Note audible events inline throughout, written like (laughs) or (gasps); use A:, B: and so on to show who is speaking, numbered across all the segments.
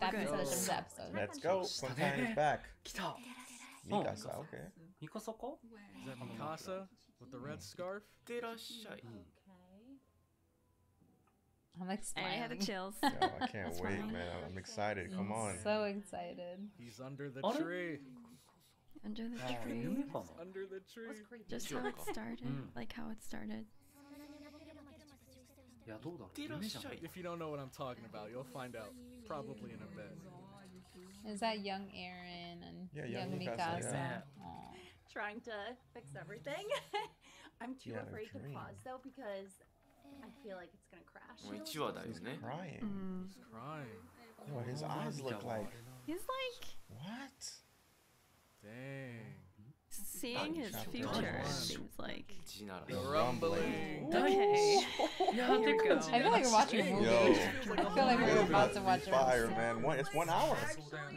A: That of the episode.
B: Let's go. Quintan is back. (laughs) Mikasa, okay.
C: Mikosoko?
D: Is that Mikasa with the hmm. red scarf?
E: Hmm.
A: I'm like.
F: I had the chills. (laughs)
B: Yo, I can't wait, man. I'm excited. Come on.
A: So excited.
D: He's under the tree.
F: Under the
C: ah,
F: tree.
D: under the tree.
F: Just how it started.
C: Hmm.
F: Like how it started.
D: If you don't know what I'm talking about, you'll find out probably in a bit.
A: Is that young Eren and
B: yeah,
A: young,
B: Mikasa?
C: Yeah.
G: Trying to fix everything. (laughs) I'm too
B: yeah,
G: afraid to pause though because I feel like it's gonna crash.
B: He's crying.
F: Mm.
D: He's crying.
B: What his eyes look like.
F: He's like.
B: What?
D: Dang
F: seeing his future, it seems like.
B: rumbling.
F: Okay. (laughs) Here. (laughs)
A: I feel like we're watching a movie.
B: Yo.
A: I feel like we're about to watch a
B: Fire,
A: movie.
B: man. One, it's one hour.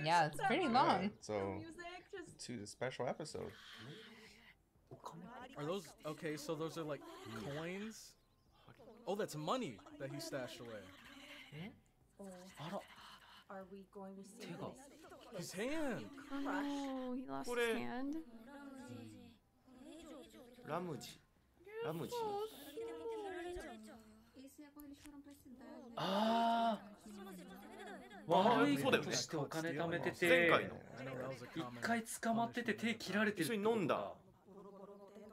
A: Yeah, it's pretty long.
B: So, to the special episode.
D: Are those okay? So those are like coins. Oh, that's money that he stashed away.
G: Are we going to see
D: His hand.
F: Oh, he lost his hand.
E: ラムジ。ラムジ？
C: あー。悪いことしてお金貯めてて
E: 前回の。
C: 一回捕まってて手切られてる
E: 一緒に飲んだ。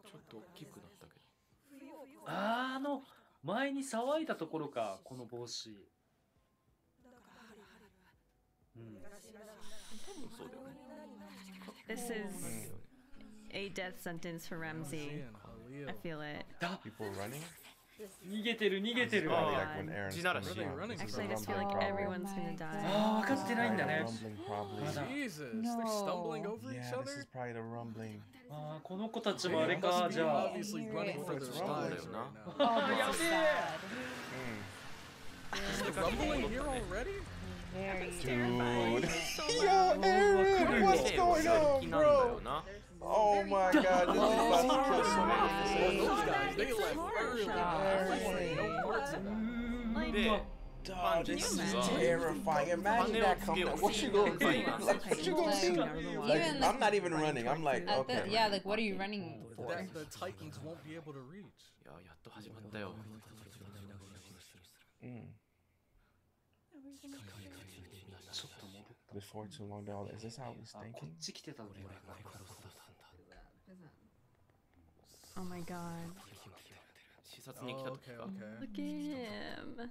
E: ちょっと大きくなったけ
C: あーあの前に騒いだところかこの帽子。うん
E: どそうだよね
F: This is a death sentence for
D: Ramzi.
F: I feel it.
B: People running?
C: 逃げてる逃げてる。
B: She's
D: not
B: a she.
F: Actually, I just feel like everyone's gonna die.
C: ああ、分かってないんだね。
D: Jesus, they're stumbling over each
B: other. This is probably the rumbling.
C: ああ、この子たちもあれか、じゃあ。
D: Obviously running for their lives right now.
A: ああ、やべえ。
D: Is the rumbling here already?
A: Very.
B: Yo, Eren, what's going on, bro? Oh my god, this is oh, about to kill
D: somebody. Those guys, they left early. Very no parts of that.
B: Dog, this is terrifying. Imagine that coming up. What you gonna do? Like, what you gonna do? Like, I'm not even running. I'm like, okay.
A: Yeah, like, what are you running for?
D: The Titans won't be able to reach.
B: Mm. Before too long, though, is this how he's thinking?
C: っち来てたの俺
F: oh my god.
E: 視察に来た
D: Oh,
E: 時
D: okay,
E: か
D: okay.
F: Look at him.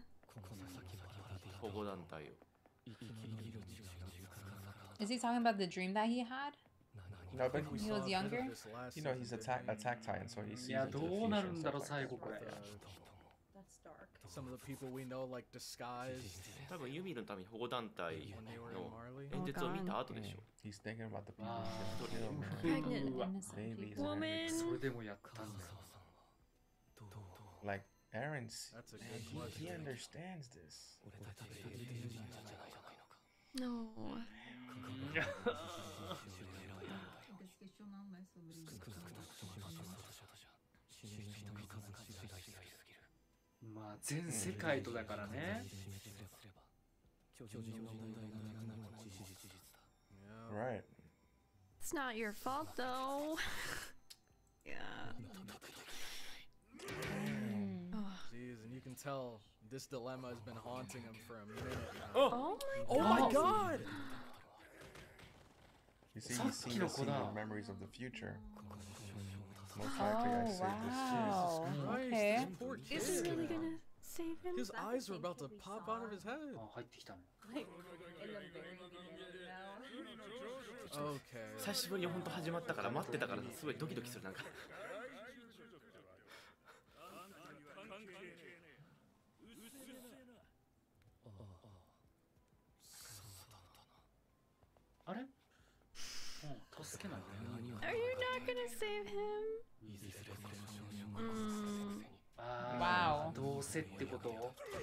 E: 保護団体を
A: Is he talking about the dream that he had?
B: No, but
D: We
A: He
D: saw
A: was
D: a bit
A: younger?
D: of this last
B: you know he's
D: season,
B: attack
D: didn't we?
B: attack titan, so he sees
C: いや
B: into
C: ど
B: the
C: う
B: future
C: なるん
B: and
C: だろう
B: stuff
C: 最
B: like
C: 後これ
D: Uh,
G: That's dark.
D: some of the people we know like disguised (laughs)
E: 多分ユミのために保護団体の演説を見た後でしょう。
B: He's thinking about the
C: ah.
A: people.
B: 一人。
F: Woman.
C: それでもやったんだ。
B: Like
D: Eren's,
B: he, he understands this.
F: No. (laughs) (laughs)
C: まあ全世界とだからね
D: Yeah.
B: Right.
F: It's not your fault though. (laughs) yeah.
A: Mm.
F: Oh.
D: Jeez, and you can tell this dilemma has been haunting him for a minute now.
F: oh my
D: Oh my
C: Oh.
D: god!
B: You see, he's
C: さっき
B: seen
C: の
B: the
C: 子だ。
B: memories of the future. Most
A: Oh,
B: likely, I saved
A: wow.
D: Christ,
A: Okay.
D: this poor
F: Is this
D: kid.
F: really gonna save him?
D: His
G: Is that the
D: eyes were about to
G: kid
D: pop
G: saw?
D: out of his head.
C: あ入ってきたの
G: Like.
D: Okay.
E: 久しぶりに本当始まったから待ってたからすごいドキドキするなんか
F: gonna save him? Mm,
C: ああどうせってこと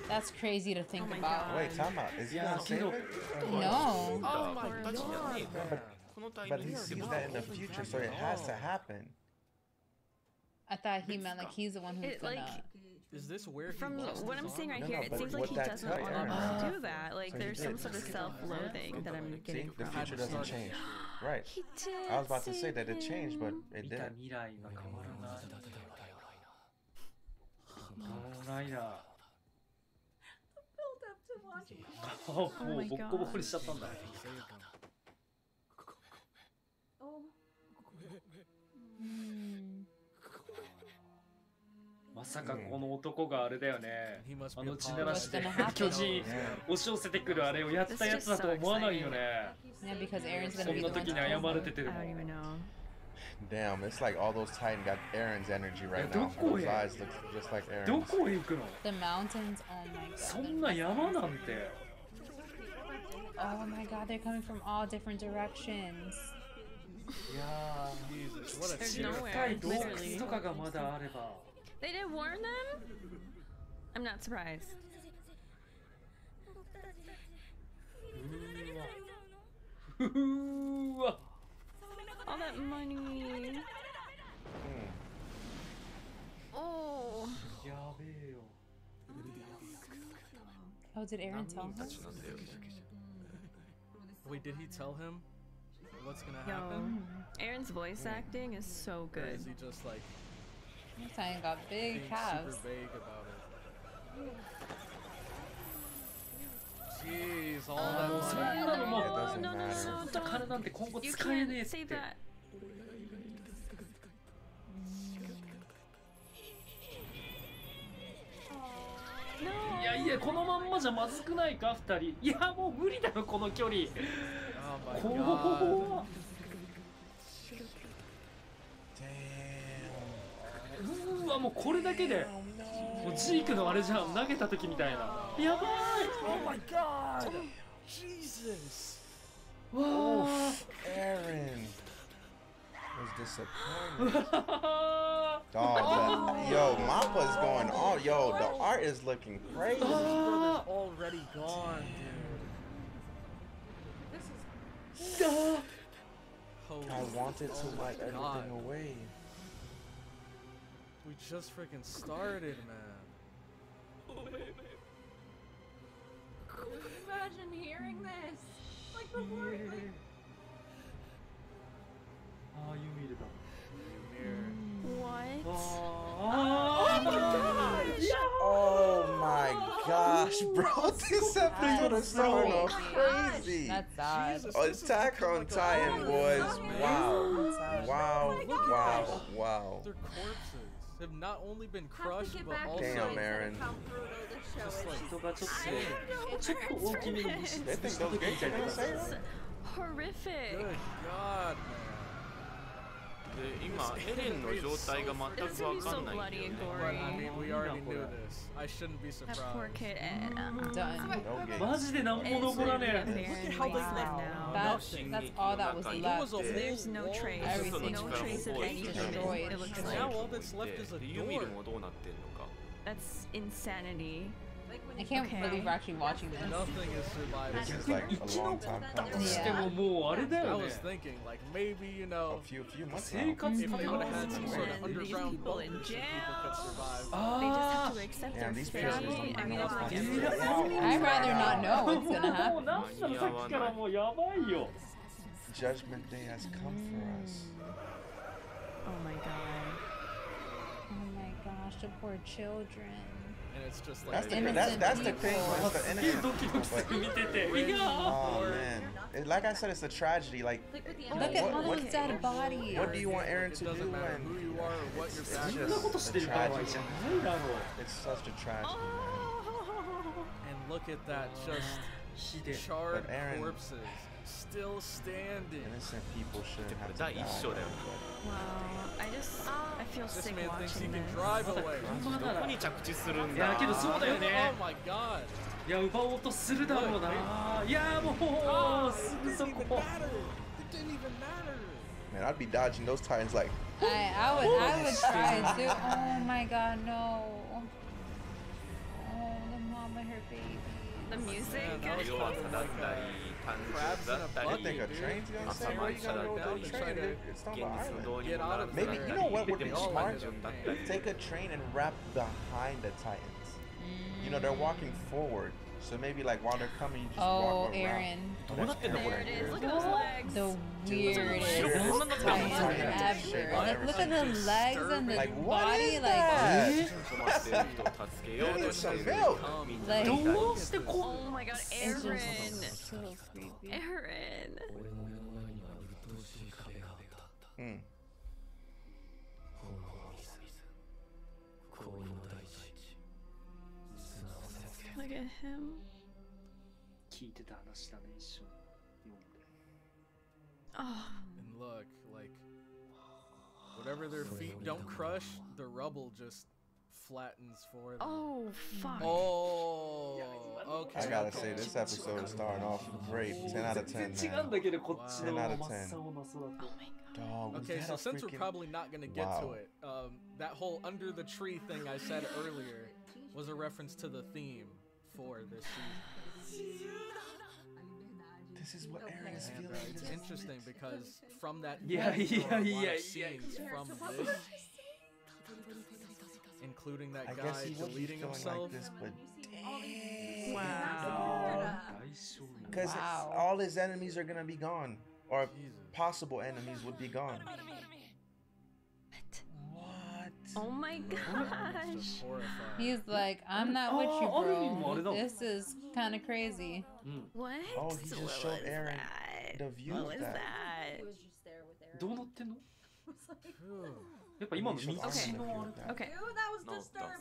A: That's crazy to think
F: Oh my
A: about.
B: Wait, time out. Is he
C: Yeah,
B: gonna save
C: kiddo.
B: it?
A: No.
D: あ
E: Oh my
D: たちじゃねえか
B: But
E: このタイ
B: but
E: ミン
B: he
E: グで
B: sees
E: も
B: that in the future, so it has to happen.
A: I thought he meant like he's the one who's
F: It,
A: gonna.
F: like,
D: Is this where
F: From what I'm seeing right
B: no,
F: here,
B: no,
F: it seems like he doesn't want to do that. Like, there's some sort of self-loathing that I'm getting
B: See,
F: from.
B: the future doesn't change. Right. I was about to say that it changed, but it didn't.
F: Oh,
C: oh,
F: my
C: god.
G: Oh.
A: oh, oh
C: まさかこの男があれだよねあの血鳴らして?巨人.押し寄せてくるあれをやったやつだと思わないよねそんな時に謝
A: kill
C: れ.てても.
B: Damn, it's like all those Titan got Aaron's energy right now. Those eyes look just like
C: ど
B: Aaron's.
C: こへ行くの
A: The mountains. Oh my
C: そ
A: god.
C: んな山なんて
A: Oh my god, they're coming from all different directions.
C: いや
D: Jesus, what a
F: There's
C: ー.深い洞
F: literally.
C: 窟とかがまだあれば
F: They didn't warn them? I'm not surprised. (laughs) All that money.
B: Hmm.
F: Oh.
A: Oh, did Eren tell him?
D: Wait, did he tell him what's gonna happen?
F: Yo, Eren's voice hmm. acting is so good.
D: Or is he just like
A: This time got
D: being
A: big calves.
D: super vague about it? Jeez, all that
C: もうそん
D: money.
C: なのも
B: It doesn't
F: no, no,
B: matter.
C: そんな金なんて今後
F: You
C: 使えねえ
F: can't
C: っ
F: say
C: て.いやいやこのまんまじゃまずくないか二人いやもう無理だろこの距離
D: Oh my
C: 怖
D: god.
C: っ
B: Damn.
C: うわもうこれだけでもうジークのあれじゃん投げた時みたいなやば
D: Oh my god! Jesus!
C: いわ
B: Aaron was disappointed.
C: ー
B: Dog, but, yo, Mappa's going on. Yo, the art is looking crazy.
D: Brother's already gone, dude.
G: this is
B: I wanted to
D: oh
B: wipe everything away.
D: We just freaking started, man.
G: Imagine hearing this. Like before. Yeah.
C: Like... Oh, you need it, You
D: mirror.
F: What?
C: Oh, oh,
B: oh my gosh! Yeah. Oh my gosh, bro! (laughs) Oh this episode is so crazy.
A: That's odd.
D: Jesus, oh,
B: Attack on Titan boys! wow, wow, wow, wow.
D: They're corpses have not only been crushed, but also
B: Damn,
G: Eren.
D: Like,
F: that's okay.
D: It's okay. It's
E: It's 今エレンの状態が全
F: This
E: く
F: is
E: わ
F: gonna be
E: か
F: so
E: んないんだ
F: bloody
E: よ
F: and
E: ね
D: But I
F: gory.
D: mean, we already knew this. I shouldn't be
F: That poor
D: surprised.
F: kid. And, uh,
A: Done.
B: No gates.
C: マジで何も
F: it's
C: 残ら
F: literally
C: ね
F: a
C: え
F: barren
D: how they
F: wasteland
D: left.
F: now.
A: That's, that's all that was
E: It
D: It
A: left.
D: was a whole
F: There's no
D: wall.
F: trace.
A: Everything.
F: No trace of anything.
A: Destroyed.
F: It looks
D: Now
F: like
D: all that's left is a
E: でユミ
D: door.
E: ルもどうなってんのか
F: that's insanity.
A: I can't
F: okay.
A: believe we're actually watching this.
D: Nothing is surviving.
B: This is like a long time coming.
C: Yeah. Yeah.
D: I was thinking, like, maybe, you know, a
B: few, few months now.
D: If they would have had some sort of underground
F: people in jail,
D: people could survive.
F: Uh, they just have to accept their fate. I mean,
B: I'm
F: like,
A: I'd rather not know (laughs) what's gonna happen.
B: Judgment Day has come for us.
F: Oh my god.
A: Oh my gosh, the poor children
D: it's just like that's
B: the that's, that's the thing. It's the (laughs) innocent people. But, (laughs) oh man, like I said, it's a tragedy. Like,
G: like
A: look at Mama's dead body.
B: What do you want
D: Eren
B: to do?
D: And who you are, or what your background
C: is. It's
B: tragedy. It's such a tragedy. Man.
D: And look at that, just charred corpses still standing.
B: Innocent people shouldn't have to
E: 第
B: die.
E: 一章だよ
F: Wow. I just I feel
D: This
F: sick
D: man thinks he
F: watching
D: can
F: this.
D: drive
C: まだ
D: away.
C: 車なら
E: どこに着地するん
C: いや
E: だ
C: けどそうだよね
D: Oh my god.
C: いや奪おうとするだろうないやもうすぐ
D: It
C: そ
D: didn't even
C: こ
D: matter. It didn't even matter.
B: Man, I'd be dodging those titans like.
A: I, I would I would try to. Oh my god, no. Oh, the mom and her baby.
F: The music.
D: crabs a
B: you
E: gotta
B: go train? It's not island.
D: Get out of
B: Maybe, you know what would (laughs) be smart? Take a train and wrap behind the Titans. You know, they're walking forward. So maybe like while they're coming, you just
A: oh,
B: walk around.
E: Eren. Oh, Eren.
F: There it is. Look at those legs.
A: The
B: weirdest
A: ever. Like, look at the legs and the
B: like,
A: body. Like, like,
F: oh my god,
A: Eren. So creepy.
B: Eren.
F: Look at him.
C: 聞いてた話だね一緒に読んで
F: Oh.
D: And look, like, whatever their feet don't crush, the rubble just flattens for them.
F: Oh fuck.
D: Oh, okay.
B: I gotta
D: okay.
B: say, this episode is starting off great. 10 out of 10,
C: 全然違うん
B: man.
C: だけどこっちの
B: Wow.
C: 真
B: 10 out
C: っ
B: of 10.
C: 青な空と
F: Oh my god.
B: Dog, was
D: Okay,
B: that
D: so
B: a
D: since we're
B: freaking-
D: probably not gonna get to
B: Wow.
D: it, um, that whole under the tree thing I said earlier was a reference to the theme four this season.
B: This is what Eren is
D: uh,
B: feeling.
D: It's interesting because from that
C: yeah yeah yeah,
D: scenes
C: yeah.
D: from this, including that
B: I
D: guy deleting himself.
B: Like this, but.
F: Wow.
B: Because
A: wow.
B: all his enemies are gonna be gone, or
D: Jesus.
B: possible enemies would be gone.
F: Oh my gosh.
A: He's like, I'm not
C: oh, with you,
A: bro. Oh, this is kind of crazy.
F: What?
B: Oh, he just
F: what
B: showed Eren
F: that?
B: the view
F: What was
B: that?
F: that?
G: He was just there with Eren.
C: どうなってんのやっぱ今の道の (laughs)
B: Okay.
F: Okay.
G: Dude, that was disturbing.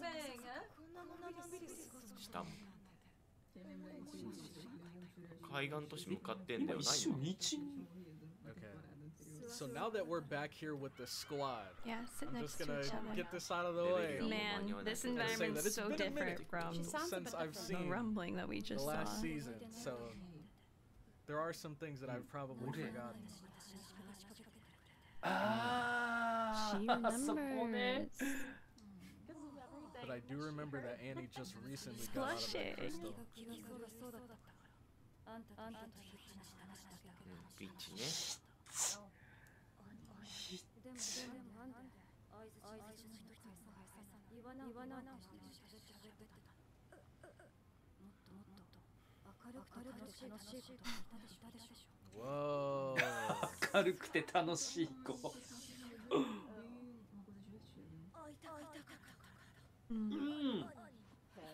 D: So now that we're back here with the squad,
F: yeah, sit
D: I'm
F: next
D: just gonna
F: each other.
D: get this out of the way.
F: Man, this
D: is
F: so different from
D: since I've seen the
F: rumbling that we just the
D: last saw. season. So there are some things that I've probably forgotten.
C: Ah,
F: she (laughs) remembers.
D: but I do remember that Annie just recently got out of that crystal.
E: Beach, ちわ
D: あいい
C: 明るくて楽しい楽いこいたでしょわあいる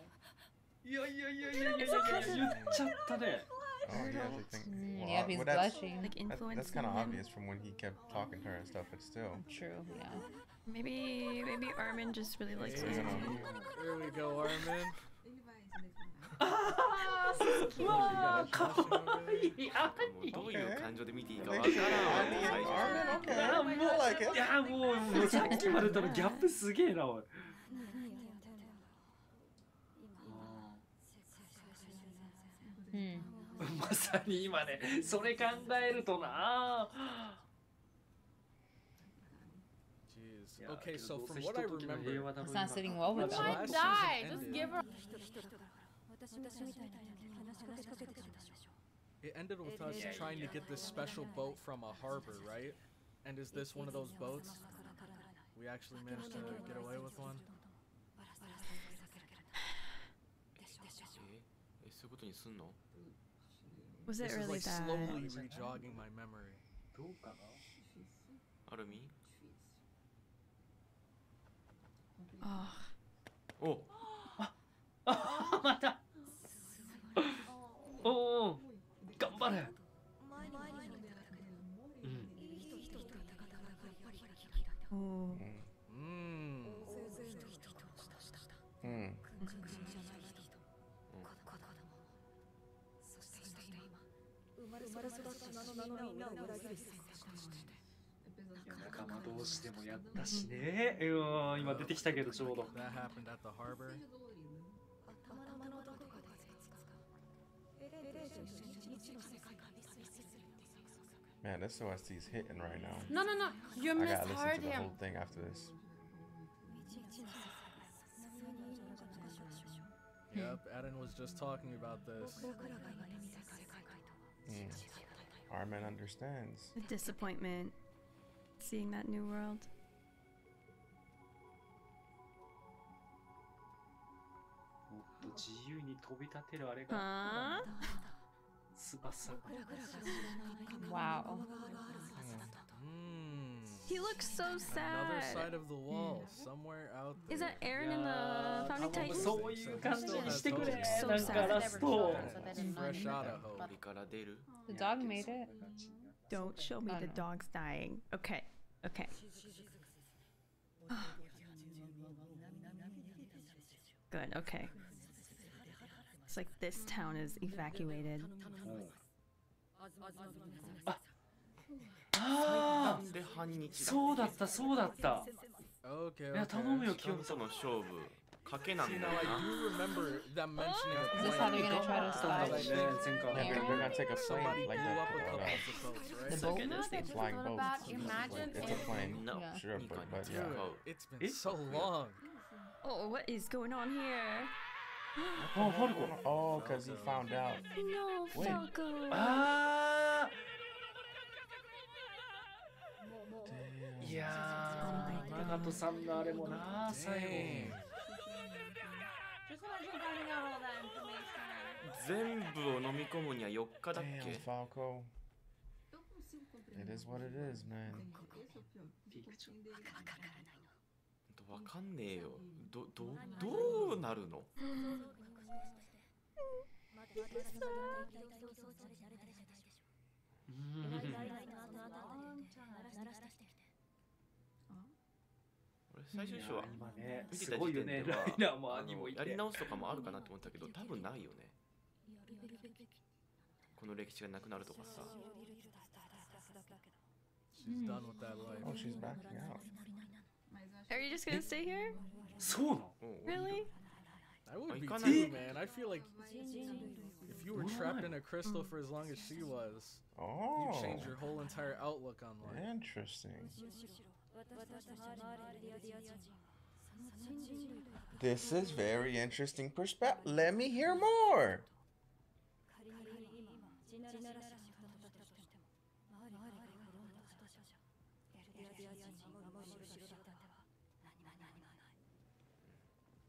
C: い子いやいやいやいやいや言っちゃったね。
B: Oh, he actually think.
A: Mm,
B: well,
A: yep, he's
B: well, that's,
A: blushing.
F: Like
B: that- that's
F: influencing
B: kind of
F: him.
B: obvious from when he kept talking to her and stuff, but still.
A: True, yeah.
F: Maybe maybe Armin just really likes
D: Hey,
F: this
B: Yeah.
F: movie.
D: There we go, Armin.
C: うわあかわいいあ
E: もうどういう感情で見ていいか
B: They
E: わ
B: should
E: からんわ
B: Annie
E: 最
B: and
E: 初
B: Armin, okay.
C: や
B: I
C: もう
B: like it.
C: いやもうもうさっきまでとのギャップすげえなおい
A: Hmm.
C: まさに今ねそれ考えるとな
D: Jeez.
C: いや
D: Okay,
C: け
D: so
C: どどう
D: from
C: せひ
D: what
C: と
D: I
C: ときの
D: remember,
C: 平和だろ
A: It's
C: う
A: not
C: 今
A: sitting well with
D: the
A: them.
D: last
H: die.
D: season
H: Just
D: ended,
H: give her.
D: it ended with us
C: Yeah,
D: trying to
C: yeah.
D: get this special boat from a harbor, right? And is this one of those boats? We actually managed to get away with one. (laughs)
E: ええそういうことにすんの
F: was it
D: this
F: really is
D: like
F: that?
D: slowly rejogging my memory.
E: Arumi.
F: Oh. (gasps)
C: Oh. (laughs) また
D: Man, this OST
B: is this hitting right now.
H: No, no, no. You
B: missed
H: to
B: to the whole thing after this.
D: Yep, Eren was just talking about this.
B: Mm. Armin understands.
F: The disappointment, seeing that new world. Huh?
A: Wow.
F: He looks so sad.
D: Another side of the wall, somewhere out there.
F: Is that Eren in the Founding
D: Titan? out of.
A: The dog made it.
F: Don't show me the
A: oh,
F: dog's dying. Okay. Okay. Good. Okay. It's like this town is evacuated.
C: Ah. あ
E: あで半日だ
C: そうだったそうだった
D: Okay.
C: いや
D: okay.
C: 頼むよ清美
E: 人との勝負賭けなんだよな
A: Is this how they're gonna try to Aaron?
B: they're, they're gonna take a plane like that. uh,
D: couple of the
A: boat?
B: flying boat.
G: imagine
B: It's a plane.
E: No.
A: Yeah.
B: Sure, but, but yeah.
D: It's been
C: Eh?
D: so long.
F: Oh, what is going on here?
C: あファルコ
B: Oh, because he found out.
F: No,
B: Wait.
F: Falco.
C: ああハトさんのあれもな最後
E: 全部を飲み込むには4日だっけ
B: ？Damn, It is what it is, man.
E: わかんねえよ。ど、ど、どうなるの？うん。(laughs) 最初章は
C: 今ね
E: 見てた時
C: すごいよね
E: 点では
C: ライナーも
E: あ
C: 兄もいて
E: のやり直すとかもあるかなと思ったけど多分ないよねこの歴史がなくなるとかさ
D: She's done with that life.
B: Oh, she's backing out.
F: Are you just gonna stay here?
C: そうなの
E: うん
F: Really?
D: I would be too, man. I feel like if you were trapped in a crystal for as long as she was,
B: Oh,
D: you'd change your whole entire outlook on life.
B: interesting. This is very interesting perspective. Let me hear more.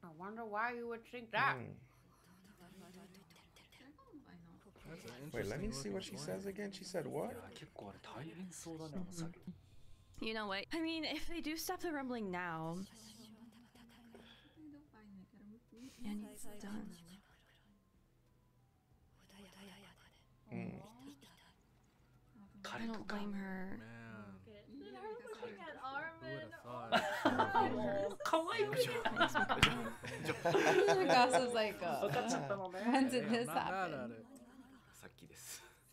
G: I wonder why you would think that.
B: Hmm.
D: That's an
B: Wait, let me see what she says again. She said what?
F: You know what? I mean, if they do stop the rumbling now... And it's done.
B: Mm.
F: I don't blame her.
D: Man.
G: Her looking at Armin.
C: Oh, Goss
A: was like, uh, did this happen?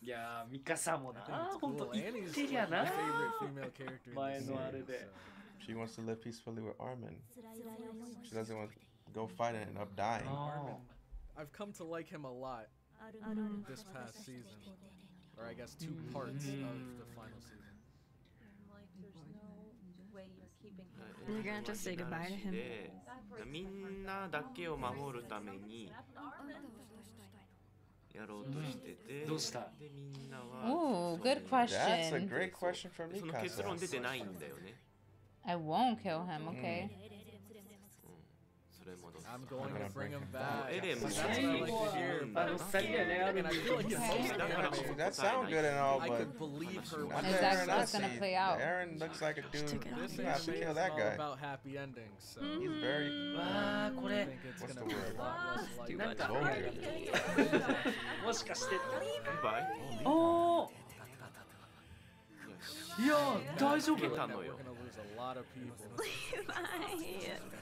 D: it.
E: さっきです
C: いやーミカさんもな
D: I think it's
C: 本
D: cool.
C: 当言っ
D: Annie's
C: て
D: like
C: りゃ
D: my
C: な
D: favorite female character in
C: Mine
D: the
C: no are
D: series.
C: there.
D: so. (laughs)
B: She wants to live peacefully with Armin. She doesn't want to go fight and end up dying.
C: あ
D: I've come to like him a lot this past season, or I guess two
C: Mm.
D: parts of the final season.
G: Like, there's no way you're keeping him.
F: You're gonna have to say goodbye to him.
E: でみんなだけを守るために やろうとしてて、
C: どうした
E: でみんなは
A: Ooh,
E: そ
A: good
E: の
B: That's a
A: question.
B: great question from
E: その結論出
B: Mikasa.
E: てないんだよね、
A: I won't kill him, okay?
D: I'm going to bring him back. It is.
B: That sounds good and all, but I
D: could believe her.
B: Exactly
A: what's gonna play out.
B: Eren looks like a dude.
D: This
B: has to kill that guy.
D: About happy endings. So
B: he's very.
D: I think it's gonna be a lot less (laughs)
C: oh! like
D: that.
C: もしかして。おお。いや大丈夫。
D: 出
E: たのよ。
D: We're gonna lose a lot of people. (laughs)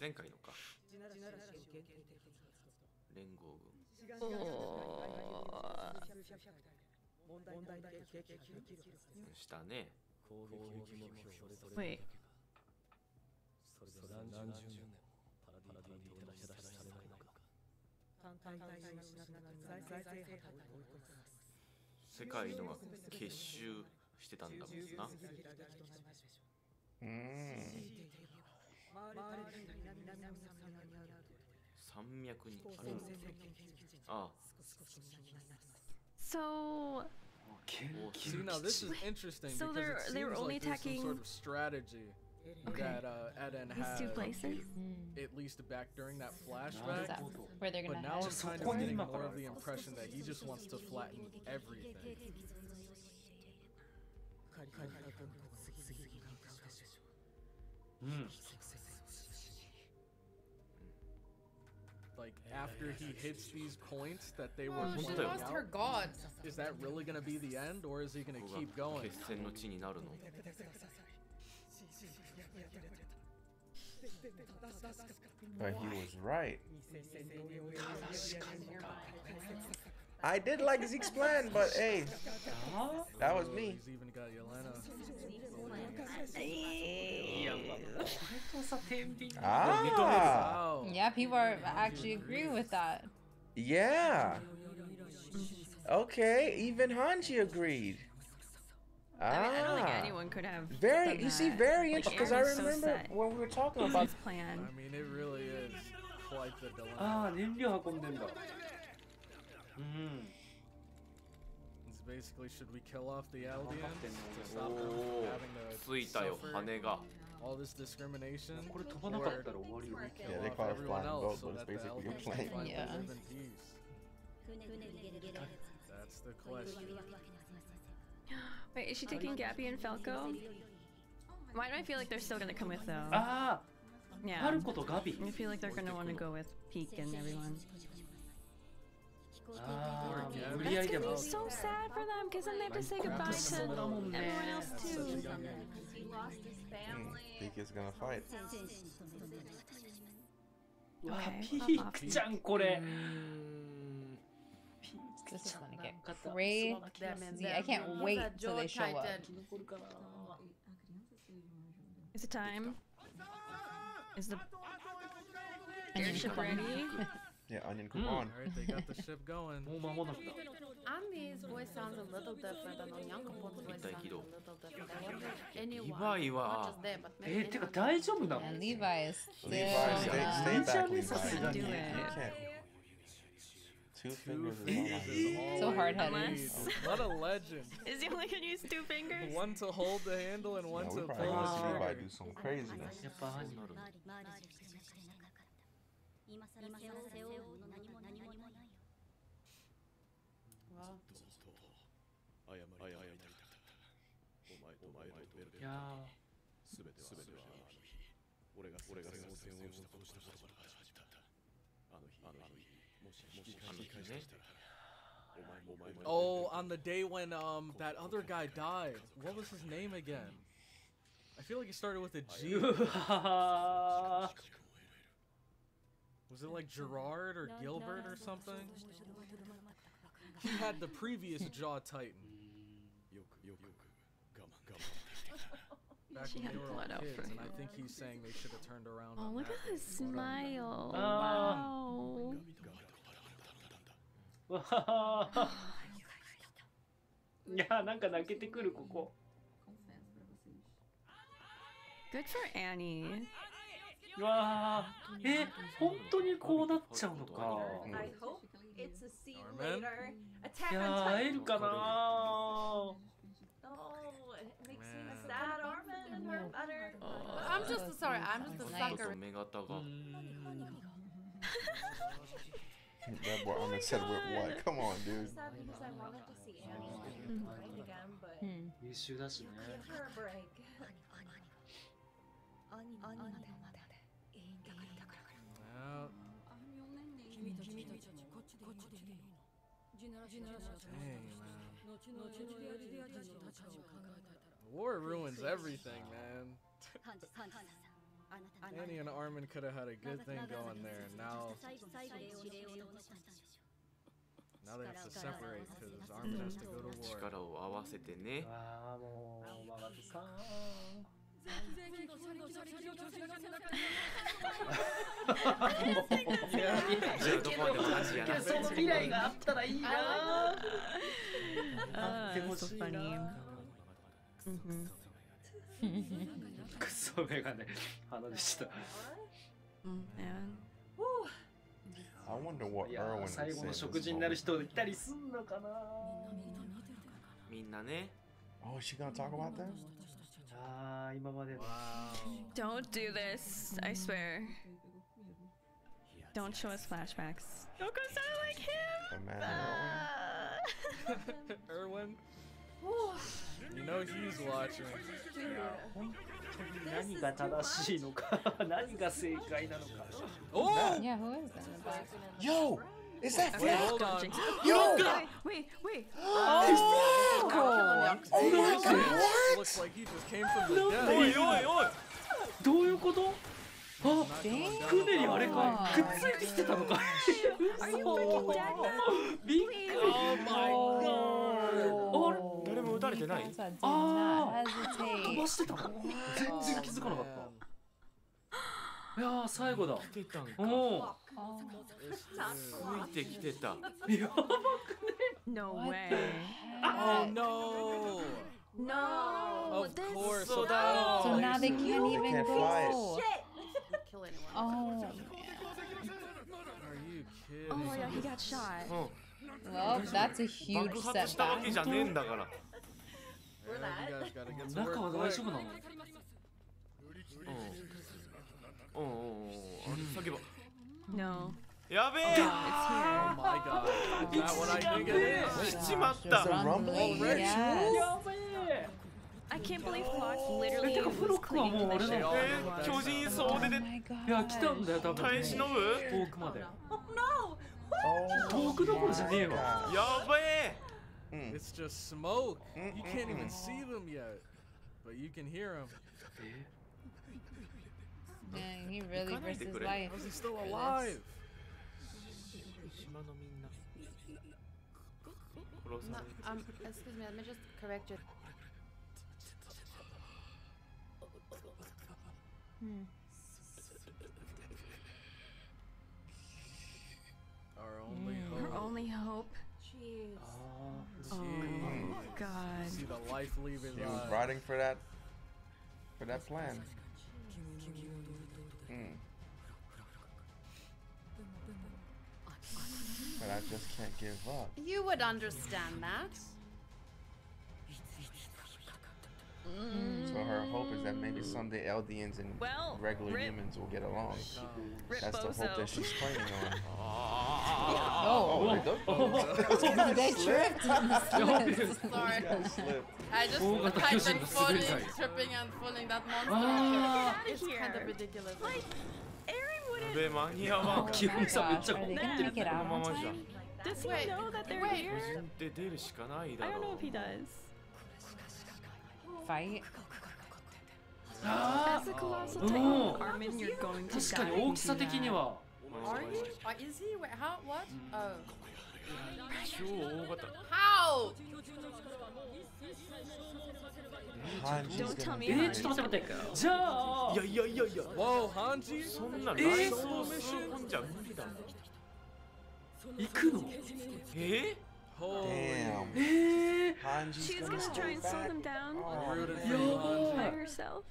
E: 前回のか。連合軍。したね。
F: 攻
E: 撃目標それぞ
F: それ何十年パラディに照し出されないのか。
E: 世界のが結集してたんだもんな。
F: So
D: See now, this is interesting
F: so
D: because
F: they're,
D: it seems
F: they were only
D: like some
F: attacking- sort
D: of strategy
F: okay.
D: that uh, Eren had.
F: these two places. Mm.
D: At least back during that flashback.
A: Where they're
D: But
A: gonna
D: now I'm kind of getting more of the impression that he just wants to flatten everything. Mm. Like after he hits these points that they oh, were
A: oh, she lost
D: out, her
A: god.
D: Is that really gonna be the end, or is he gonna keep going?
B: But he was right. (laughs) I did like Zeke's plan, but hey, that was me. (laughs) Ah,
A: Yeah, people are actually agree with that.
B: yeah. Okay, even Hanji agreed.
F: I mean, I don't think
B: Ah.
F: anyone could have.
B: Very,
F: done
B: you see, very interesting because I
F: Eren's so
B: remember when we were talking about
F: his plan.
D: I mean, it really is quite the dilemma.
C: ああ
D: basically should we kill off the
C: Eldians
D: to stop them from having to
E: ついたよ羽が
D: all this discrimination? Or
B: yeah, they
D: off
B: call it
D: everyone else so that the
B: Eldians
D: can finally
A: yeah.
D: That's the question.
F: Wait, is she taking Gabi and Falco? Why do I feel like they're still gonna come with though?
C: Ah!
F: Yeah. I feel like they're gonna want to go with Pieck and everyone.
C: Ah. Um,
F: that's gonna be so sad for them because then they have to say goodbye to everyone else too.
G: He lost his family.
B: Pieck is gonna fight.
C: わピークちゃんこれ。
A: This is gonna get crazy. I can't wait till they show up.
F: Is it time? Is the airship ready? (laughs)
B: Yeah, onion
C: Hmm.
B: coupon.
D: Alright, they got the ship going.
C: もう間もなくだ
G: Andy's voice sounds a little different and Onyankopon's voice sounds a little different. I wonder if anyone,
E: Levi
G: not
E: は
G: just them, but
C: え
G: maybe
C: ー、てか
G: anyone
C: 大丈夫なの
A: And Levi is still
B: Levi, stay, stay
A: not-
B: back,
C: Levi.
B: Levi.
F: Can't do
B: You
F: it.
B: can't. Two
D: Two
B: fingers is
D: fingers
B: all I
D: is
B: need.
D: all
A: So
D: I
A: hard-headed.
D: need. What a legend. (laughs)
F: Is he only gonna use two fingers?
D: One to hold the handle and one
B: Yeah, we
D: to
B: probably
D: pull
B: gonna
D: the
B: see Levi
D: trigger.
B: do some craziness.
C: やっぱ兄
E: なるの
C: いや
E: あの日ね
D: Oh, on the day when um that other guy died. What was his name again? I feel like he started with a
C: ー
D: G.
C: うわ
D: Was it like Gerard or Gilbert or something? (laughs) He had the previous Jaw Titan. Back
F: She
D: when
F: had
D: they were all
F: blood out
D: kids,
F: for
D: and I
F: him.
D: think he's saying they should have turned around.
F: Oh,
D: on
F: look
D: that
F: at his
D: one.
F: smile.
A: Oh.
F: Wow.
C: わあ(laughs) いやなんか泣けてくるここ
F: Good for Annie.
C: うわえ本当にこうなっちゃうのか、
D: う
G: ん、
C: いや会えるかな
G: I'm just sorry, I'm just a sucker.
B: that boy I'm upset with what? Come on, dude.
G: Mm. because I wanted to see Annie fight again, but
A: Hmm.
C: 優秀だしね
G: give her a break.
D: Yeah. Dang, man. War ruins everything, man. Annie and Armin could have had a good thing going there, and now Now they have to separate because Armin has to go to war.
E: 力を合わせてね
C: ああもうマガトさん
E: じゃあどこまで同じやな
C: じゃあどこ未来があったらいいなあっ
F: て
C: ほしいなクソ。メガネ
F: うん
B: I wonder what
C: おもんみんなね
E: みんなね
B: Oh, is she う
C: ああ今までの
D: Wow.
F: Don't do this. I swear. Don't show us flashbacks. Don't go sound like him.
B: The man Erwin? (laughs)
D: Erwin. You know he's watching.
C: 本当に何が正しいのか何が正解なのか
D: Oh!
A: Yeah, who is that? in the back?
B: Yo, Is that
F: Okay,
B: Frank?
D: hold on.
B: Yo!
F: Wait, wait, wait.
B: It's Frank!
A: Oh,
B: Oh my god, what?
D: looks like he just came from the
E: お
D: dead.
E: いおいおい
C: どういうことあ
D: down
C: 船にあれか.くっついてきてたのか
F: now?
C: びっくり
D: Oh my god!
A: お
E: 誰も撃たれてない
C: あ
A: hesitate.
C: 飛ばしてたの全然気づかなかったいやー最後だ
E: 来てたんか
A: Oh,
E: ついてきてた。
C: や
F: ば
A: く
F: ね。
A: No
D: way.
A: Oh
D: no.
F: No.
D: Of course.
E: So
A: now they can't even go.
G: Kill anyone.
A: Oh man.
D: Are you kidding?
F: Oh yeah, he got shot.
A: Well, that's a huge setback.
C: 中は大丈夫なの？
E: うん。うんうんうん。あれ叫ば。
F: No.
E: やべ
F: It's
E: え
F: here.
D: Oh my god. Is that what I think it is?
E: しちまった
B: rumbling.
A: Yes.
C: やべえ
F: I can't believe Fox literally
C: Take a
F: was
C: photo
F: clinging to
C: cam
F: the
C: or
F: ship.
D: no.
E: えー巨人総
A: Oh
E: 出で
C: いや来たんだよ多.分
E: 耐え忍ぶ
C: 遠くまで
B: Oh,
C: 遠くどころじゃねえわ.
E: やべえ
B: Mm.
D: It's just smoke. You can't even see them yet. But you can hear them.
A: Dang, he really risked his life.
D: How's he still alive?
G: No, um, excuse me, let me just correct you. Hmm.
D: Our mm. only
F: mm.
D: hope.
F: Our only hope.
C: Jeez.
F: Ah, oh,
D: jeez.
F: oh God.
D: See the life leaving.
B: He was riding for that, for that plan. Mm. But I just can't give up.
G: You would understand that.
B: So her hope is that maybe someday Eldians and
F: Well,
B: regular
F: rip-
B: humans will get along.
F: Rip
B: That's the hope that she's playing on. (laughs)
A: Oh,
B: oh. they
A: tripped on the slips.
G: Sorry. I just
C: oh,
G: kind
C: of
G: falling, tripping and falling that monster.
C: Ah,
G: it's kind of ridiculous.
F: Like, Aaron wouldn't.
E: Yeah, man.
A: Oh, Are they gonna make it out on time?
F: Does he
G: wait,
F: know that they're
G: wait.
F: here? I don't know if he does.
A: Fight?
F: As a colossal titan, Armin, you're going to die.
C: 確かに大きさ的には。
G: Are you? Uh, is he? Wait, how? What? Oh.
E: Sure. What the?
G: How?
B: Hanji.
F: Don't tell me.
C: Eh, just
E: about that girl. Yeah. Yeah, yeah, yeah, yeah.
D: Whoa, Hanji.
E: Eh, solo mission. 혼자
C: 무리다.
E: 이크노.
D: Eh?
B: Damn.
F: She's
B: gonna
F: try and slow them down.
C: Yo.
F: By herself.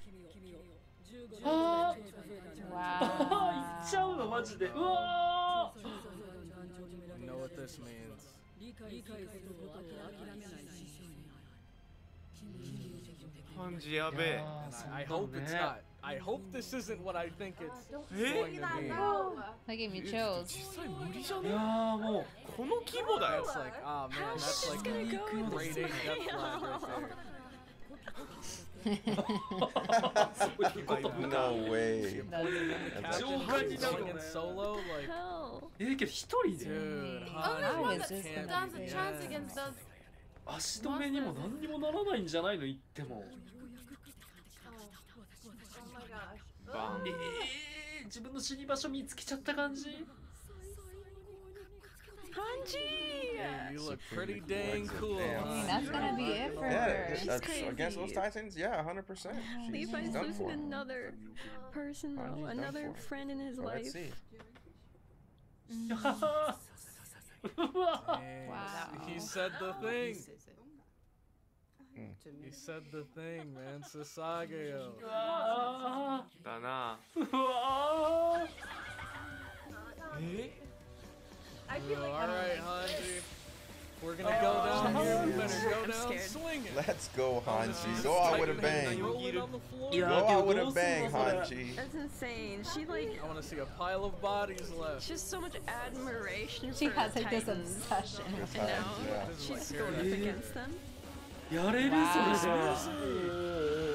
C: あ
A: わ
C: あ行っちゃうのマジで。うわ
D: あ理解すること諦めない心配
E: ハンジやべえ。
D: I hope it's not.I hope this isn't what I think it's.
A: え？っ
E: 実際無理じゃね
C: いやもう
E: この規模だよ。
F: あ
D: あ、
F: もうな
D: ん
F: か、
D: スニークの。
C: そういうことか
B: No way.
D: In
C: ね
D: solo, like,
F: Hell.
C: えー、けど一人で
D: dude,
G: Oh,
D: Hanji
G: no,
A: How
G: that stands a chance against those.
C: 足止めにも何にもならないんじゃないの言っても
G: Oh
C: えー、自分の死に場所見つけちゃった感じ
F: Hanji!
D: You look pretty dang cool.
A: I mean, that's gonna be it for
B: yeah,
A: her.
F: Just,
B: against those Titans, yeah, 100%. She's,
F: Levi's losing another person, though. Another friend in his
B: oh,
F: life. (laughs)
A: wow.
D: He said the thing.
B: Mm.
D: He said the thing, man. Sasageyo.
C: Dana. (laughs) (laughs) わ
E: だな
C: うわ
E: え
D: Alright, Hanji. We're gonna go down here. We better go
F: I'm
D: down
F: scared.
D: swinging.
B: Let's go, Hanji. Go out with a bang.
D: Roll it on the floor.
C: Yeah.
B: Go out with
C: dude,
B: a bang,
C: those are-
B: Hanji.
F: That's insane. She like
D: I want to see a pile of bodies left.
F: she has so much admiration
A: She
F: for
A: has
F: the
A: like this
F: Titans.
A: obsession.
F: I know.
B: Yeah.
F: She's going up against them.
C: やれるそれ
A: Wow.
C: で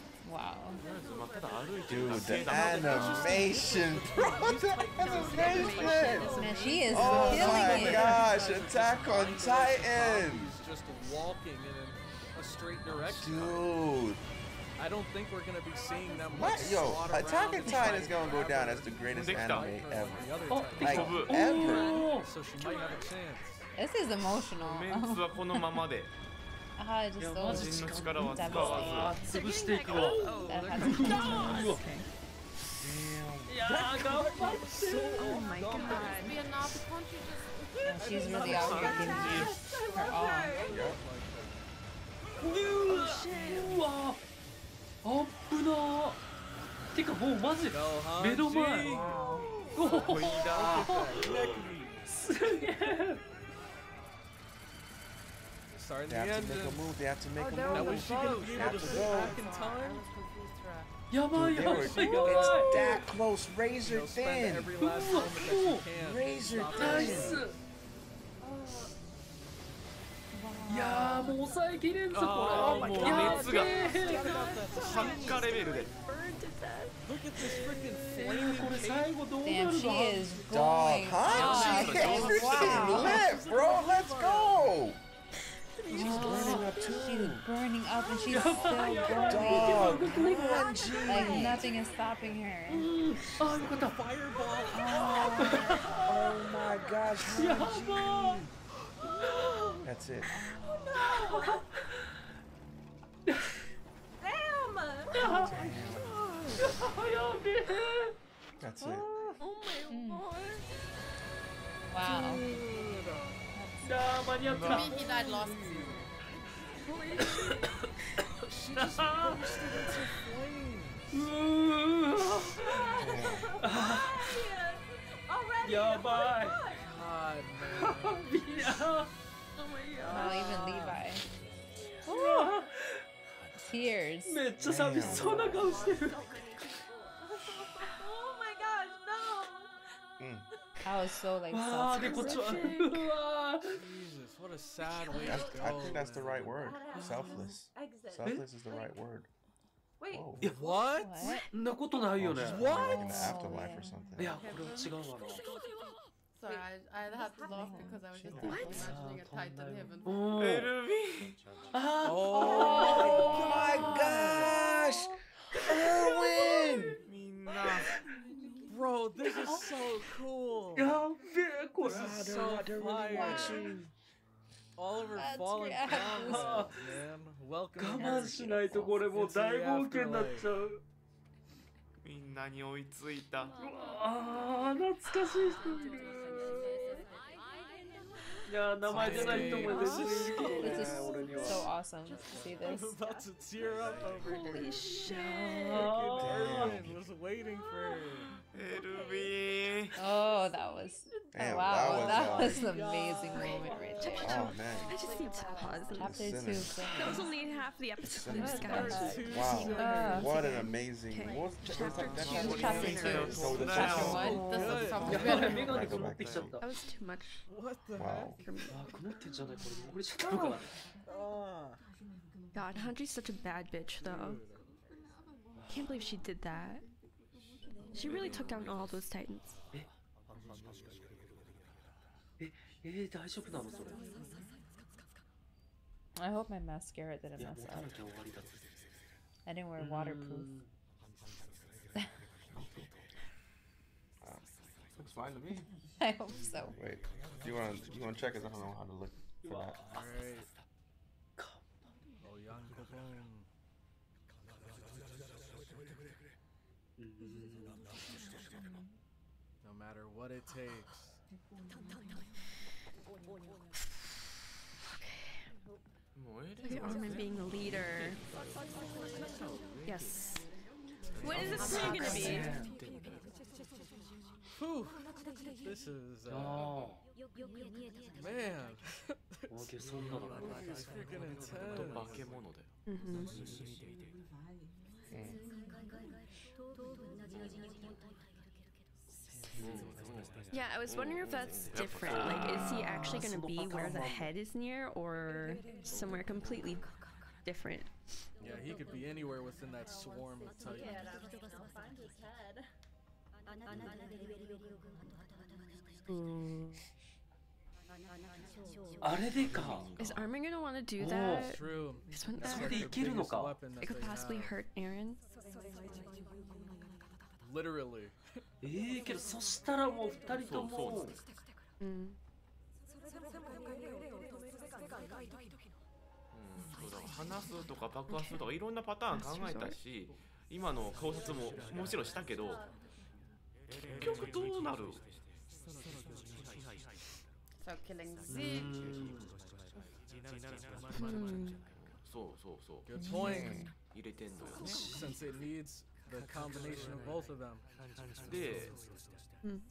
F: Wow.
B: Dude, (laughs) the animation, bro. The animation.
A: Man, she is
B: oh
A: killing it.
B: Oh my gosh, Attack on Titan.
D: Just walking in a straight direction.
B: Dude.
D: I don't think we're gonna be seeing them.
B: What?
D: Like,
B: Yo, Attack on Titan is gonna go down as the greatest anime ever. Like, ever.
D: So she might have a chance.
A: This is emotional. (laughs)
E: 歯で。力は使わず。
C: 潰していくわ。いやー、頑。うーてかもうマジ。目の前。おおすげえ。
D: sorry.
B: In they
D: the
B: have to make a move. They have to make oh,
D: a
B: move.
D: Now is she gonna be able to sit back in time?
B: Yama,
C: Yama,
B: It's that close, razor
D: you know,
B: thin.
D: Every last moment that she can.
B: Razor
C: thin. いやーもう抑えきれんぞ
E: これあもう熱が発火レベルで
D: oh this freaking flaming
A: Damn, she is going.
B: Dog, She's burning up too.
A: She burning up and she's (laughs) so
C: burning.
B: Dog,
A: like nothing is stopping her. (laughs)
C: Oh, you got the
D: fireball.
B: Oh, oh my gosh. (laughs)
C: Yama.
B: That's it.
C: Oh no. Damn. Damn.
B: That's it.
A: Oh
C: my mm. lord. Wow. Dude. Damn, man, you
G: Maybe he died last season
D: she just burst into
C: flames. Already, yeah, bye.
D: God, man.
C: Oh my god.
A: Not even Levi.
C: Oh.
A: Tears. was so like,
D: wow, (laughs) what a sad way
B: That's,
D: to
B: I
D: go.
B: think that's the right word.
D: Oh,
B: Selfless. Selfless is the right word. Whoa.
D: What?
A: What?
C: そんなことないよね
B: She's
D: What?
B: like in the
A: Oh,
B: afterlife or
A: yeah.
B: something.
C: いやこれは違うわ
G: Sorry, I, I had to laugh because I was just
A: What?
G: imagining a Titan heaven.
C: なおー
E: エルヴィン
C: あー
D: Oh,
B: my gosh! Erwin!
E: みんな
D: bro, this is so cool.
C: やべえこれ
D: This is so fire. All of her fallen comrades, man. Welcome
C: 我
D: to
C: 慢しないとこれもう大冒険になっちゃう
E: みんなに追いついた
C: あー懐かしい人いるいや名前じゃない人も全然いる
A: This
C: ね
A: is so awesome to see
D: I'm
A: this.
D: about to tear up over here.
F: Holy shit.
C: Ah.
D: Erwin was waiting for
A: Oh, that was.
B: Damn, oh,
A: wow,
B: that, was,
A: an amazing moment right there.
B: Oh, man.
F: I just need to pause.
A: Chapter two.
F: That was only half the episode, guys.
B: Wow.
A: Uh,
B: what an amazing.
F: Okay.
B: What was
F: chapter,
B: chapter
F: two?
B: Chapter two. Oh, the
E: chapter
G: one?
C: That's something.
F: That was too much.
D: What the
B: wow.
D: heck? Wow. Ah.
F: God, Hunter's such a bad bitch, though. Can't believe she did that. She really took down all those titans.
A: I hope my mascara didn't mess up. I didn't wear waterproof.
B: Looks fine to me. (laughs)
A: I hope so.
B: Wait, you want to you want to check? I don't know how to look for that.
D: what it takes.
F: Okay. Armin being a leader. Yes. What is this screen gonna be?
D: Whew. This is. Uh,
C: oh.
D: Man.
C: this
D: is freaking intense.
E: Mm-hmm.
F: Okay. Yeah, I was wondering if that's different. Like, is he actually going to be where the head is near or somewhere completely different?
D: Yeah, he could be anywhere within that swarm of
C: type.
F: Is Armin gonna want to do that?
D: True.
F: It could possibly hurt Eren.
D: Literally.
C: えー、けどそしたらもう二人と
E: そうそう。
C: も
F: Mm.
E: うん。そうだ話すとか爆破するとかいろんなパターン考えたし今の考察ももちろんしたけど結局どうなる
F: ？Hmm.
E: そうそうそう.入れてんのよね。
D: Since it needs the combination of both of them.
E: で
F: うん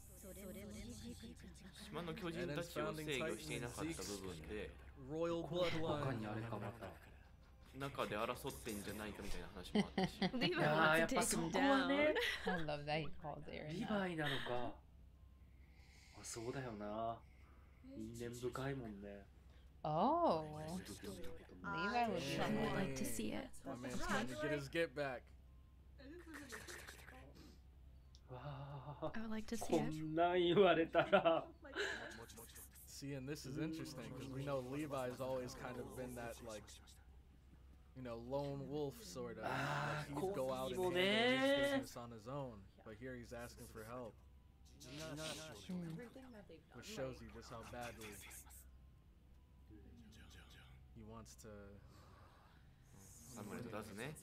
E: 島の巨人たちを制御していなかった部分で
D: Royal
C: 他に
D: bloodline.
C: あれかまた
E: 中で争ってんじゃないかみたいな話もあったし
C: やっぱそこは.ね
A: I love that he called Aaron.
C: リ.ヴァイなのかあそうだよな因縁深いもんね
A: Oh. Levi would
F: like to see it.
D: My man's trying to get his get back.
C: わあ
F: I would like to see
C: こ
F: it.
C: んなん言われたら
D: See, and this is interesting because we know Levi's always kind of been that like, you know, lone wolf sort of.
C: Ah,
D: Like he'd go out and
C: cool,
D: handle his
C: ne?
D: business on his own, but here he's asking for help, which shows you just how badly he wants to.
E: サムレと出すね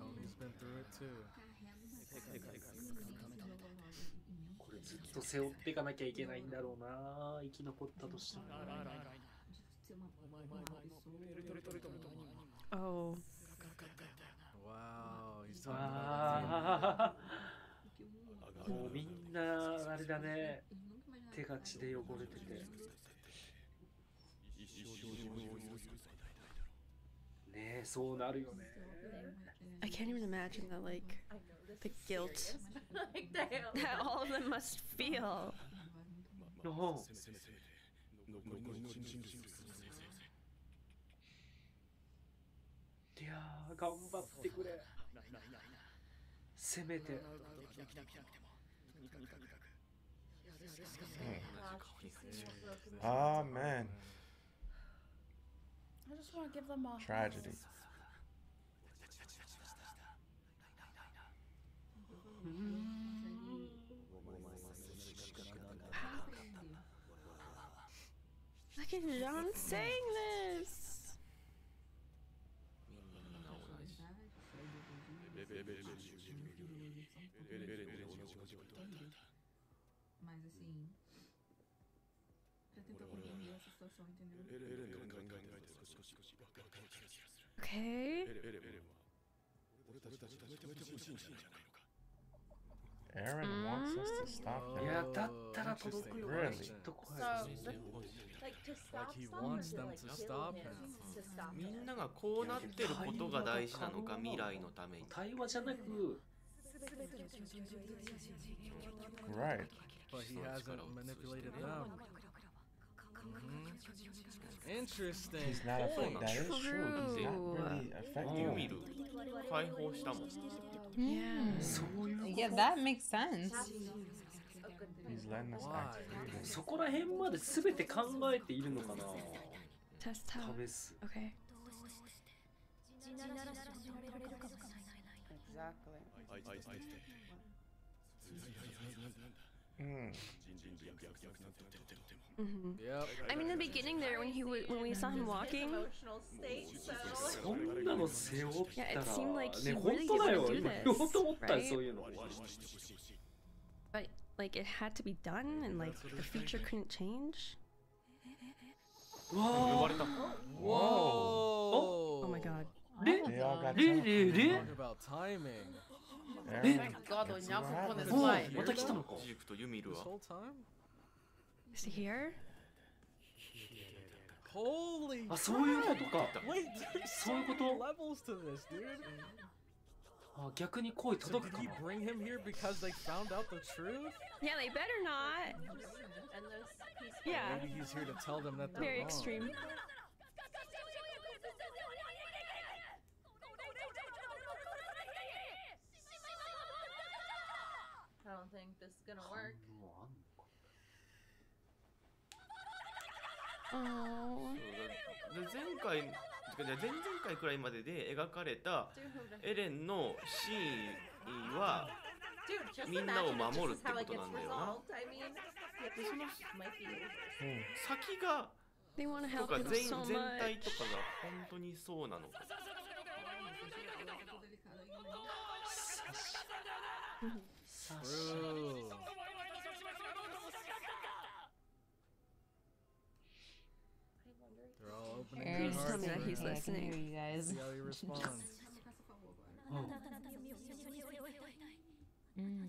D: Coney's been through it too.
C: これずっと背負っていかなきゃいけないんだろうな生き残ったとしても
F: Oh.
D: Wow, he's talking about.
C: ああもうみんなあれだね手が血で汚れてて ねえそうなるよね
F: I can't even imagine the like the guilt that all of them must feel.
C: のいやー頑張ってくれせめて
B: Oh man,
A: I just want to give them a
B: tragedy.
F: Look at John saying this.
H: Mas assim, essa situação, entendeu?
F: Okay.
B: Eren mm. wants us to stop him.
C: Yeah, that, that
B: really?
G: So, the, like, to stop
D: like he wants them to, stop
G: him.
E: みんながこうなってることが大事なのか未来のために。
C: 対話じゃなく。
B: Right.
D: But he hasn't manipulated them. Interesting.
B: He's not affected. That is true. He's not really
E: ル解放したもん
A: Hmm.
C: そういうこと
A: Yeah, that makes sense.
B: He's letting us act freely.
C: そこら辺まで全て考えているのかな
F: Test how. Okay.
G: Exactly.
B: Mm.
F: hmm
D: Yep.
F: I mean, in the beginning there, when he w- when we saw him walking,
G: Emotional state, so.
C: そんなの背負ったら
F: Yeah, it seemed like he
C: ね本
F: really
C: 当だ
F: didn't
C: よ
F: do
C: 今
F: this,
C: 言おうと思ったよ
F: right?
C: そういうの
F: but (laughs) like it had to be done, and like the future couldn't change.
E: 呼ばれた
D: Whoa.
F: Oh my god.
C: Re-
A: All of
B: They all got
A: them.
C: レレレ
D: Talk about timing.
B: Aaron,
G: Thank God,
B: you
G: when
B: see
G: Nyanko
B: what
G: put his
B: happened?
C: お
G: life.
C: また来たのか
E: ジークとユミル
D: This
E: は
D: whole time?
F: Is he here?
D: Holy
C: あそういうことか
D: Wait, there's so
C: そういうこと
D: many levels to this, dude.
C: あ逆に声
D: So
C: 届
D: did
C: くか
D: he
C: な
D: bring him (laughs) here because they found out the truth?
F: Yeah, they better not.
G: And there's peace.
F: Yeah,
D: Maybe he's here to tell them that they're
F: very
D: wrong.
F: extreme.
G: I don't think this is gonna work.
E: で前回前々回くらいまでで描かれたエレンのシー
G: ンは
E: みんなを守るってことなんだよな。先が全
F: 員
E: 全体とかが本当にそうなのか。
D: Eren's
F: He's
A: listening. Hear you guys.
D: See how he responds.
C: oh.
A: Mm.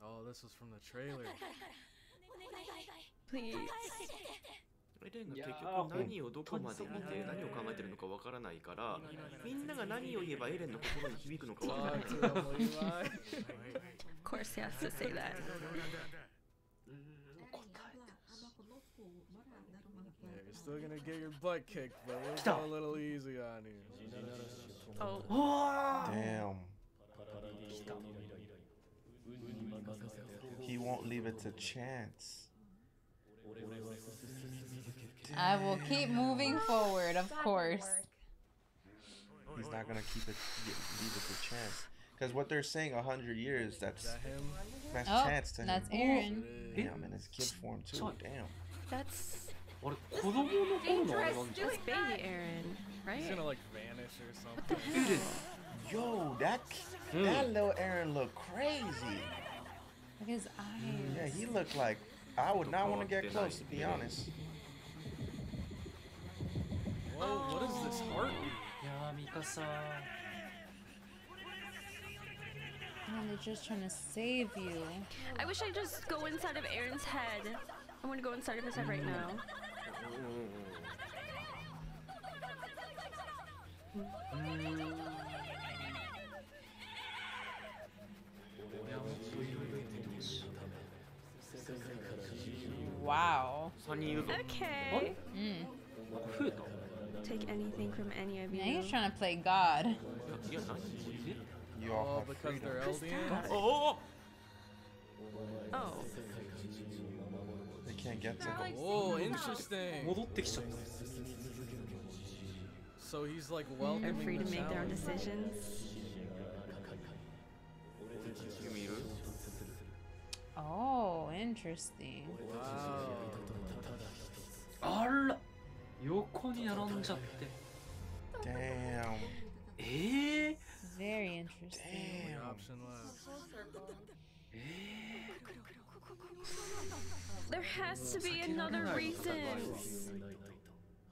D: Oh, this was from the trailer.
F: Please.
E: ライダ
C: ーの結
E: 局何をどこまで見て何を考えてるのかわからないからみんなが何を言えばエレンの心に響くのかわからない。
F: course he has to say that.
D: You're still gonna get your butt kicked, but we're
C: Stop.
D: a little easy on you.
F: Oh.
C: oh.
B: Damn. Stop. He won't leave it to chance.
A: I will keep moving forward, of course.
B: He's not gonna keep it leave it to chance. Because what they're saying, hundred years, that's
D: that
B: that's
A: oh,
B: chance to
A: that's
D: him. Eren.
B: Damn, in his kid form too.
C: So,
B: damn.
F: That's.
C: What? Dangerous doing
F: that's baby
D: Eren,
F: right?
D: He's gonna like vanish or something.
B: Dude, yo, that
C: Dude.
B: that little Eren looked crazy.
A: Look his eyes.
B: Yeah, he looked like I would not want to get close, to be honest.
D: Whoa, what is this
C: oh. heartbeat? Yeah, Mikasa.
A: And they're just trying to save you.
F: I wish I just go inside of Eren's head. I want to go inside of his head right now.
A: Wow.
F: Okay.
A: Mm.
F: Take anything from any of you.
A: Now
F: you
A: trying to play God.
E: いや何
B: You
D: Oh,
B: all have
D: because
B: freedom.
D: they're
F: Who's
D: Eldian?
F: that?
E: おお
F: Oh,
B: They can't get to him.
D: Oh, interesting.
C: 戻ってきちゃった
D: So he's like
F: they're
D: welcoming
F: free to
D: the
F: make their own
D: challenge.
F: decisions.
E: ユミいる
A: Oh, interesting.
D: Wow.
C: あら横に並んじゃって
B: Damn.
C: えー、
A: very interesting.
D: Only
B: Damn.
D: option left.
F: There has to be another reason.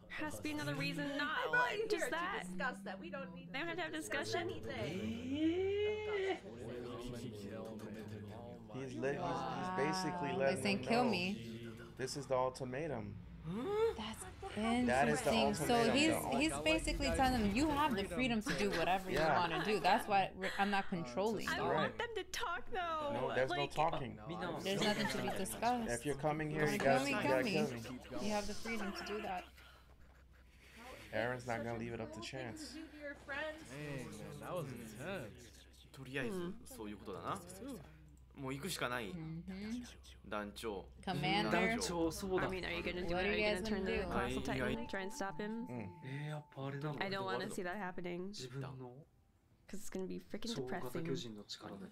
F: Has to be another reason. Not like just that.
G: discuss that. We don't need
F: They don't have to have discussion.
G: anything.
B: He's, lit, he's, he's basically
A: Wow.
B: letting
A: He's saying, "Kill
B: know
A: me."
B: This is the ultimatum.
A: That's
B: That is the
A: Interesting. So he's he's basically telling them you have the
D: freedom
A: to do whatever you want to do. That's why I'm not controlling.
F: I want them to talk though.
B: No, there's
F: like,
D: no talking.
A: There's nothing to be discussed.
B: If you're coming here, you
A: got
B: You
A: have the freedom to do that.
B: Eren's not gonna leave it up to chance.
D: Hey man, that was intense.
E: とりあえずそういうことだな。もう行くしかない
A: hmm
E: 団長
A: Commander.
C: 団長そうだ
F: I mean, are you gonna do
A: What
F: it?
A: are
F: Are
A: you
F: you
A: guys
F: gonna turn
A: gonna
F: the
A: do?
F: colossal
E: I-
F: titan,
E: I-
F: try and stop him?
B: うん。
C: えー、やっぱあれなの
F: I don't want to see that happening
C: 自分の
F: because it's gonna be freaking depressing.
C: 人の力で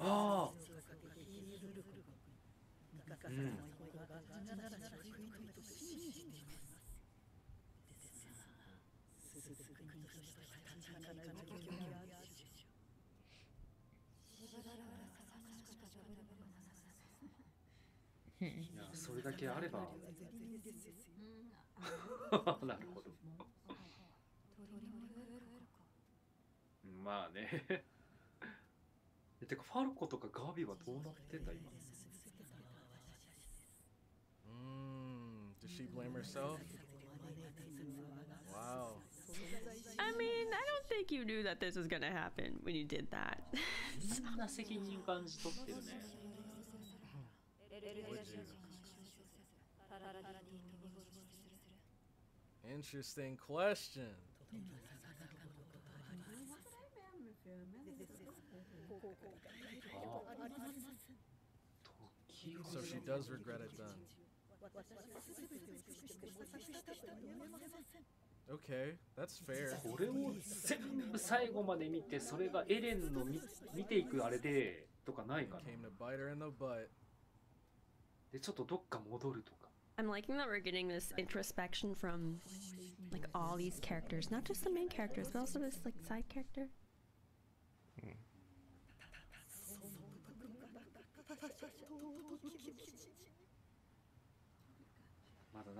C: ああうんいやそれだけあればなるほどまあねえてかファルコとかガビはどうなってんだ今
D: Mm, does she blame herself? Wow.
F: I mean, I don't think you knew that this was gonna happen when you did that.
C: みんな責任感じ取ってるね?
D: Interesting question. So she does regret it then. Okay, that's fair.
C: これを全部最後まで見てそれがエレンの見見ていくあれでとかないかな.でちょっとどっか戻るとか
F: I'm liking that we're getting this introspection from like all these characters, not just the main characters, but also this like side character.
C: まだ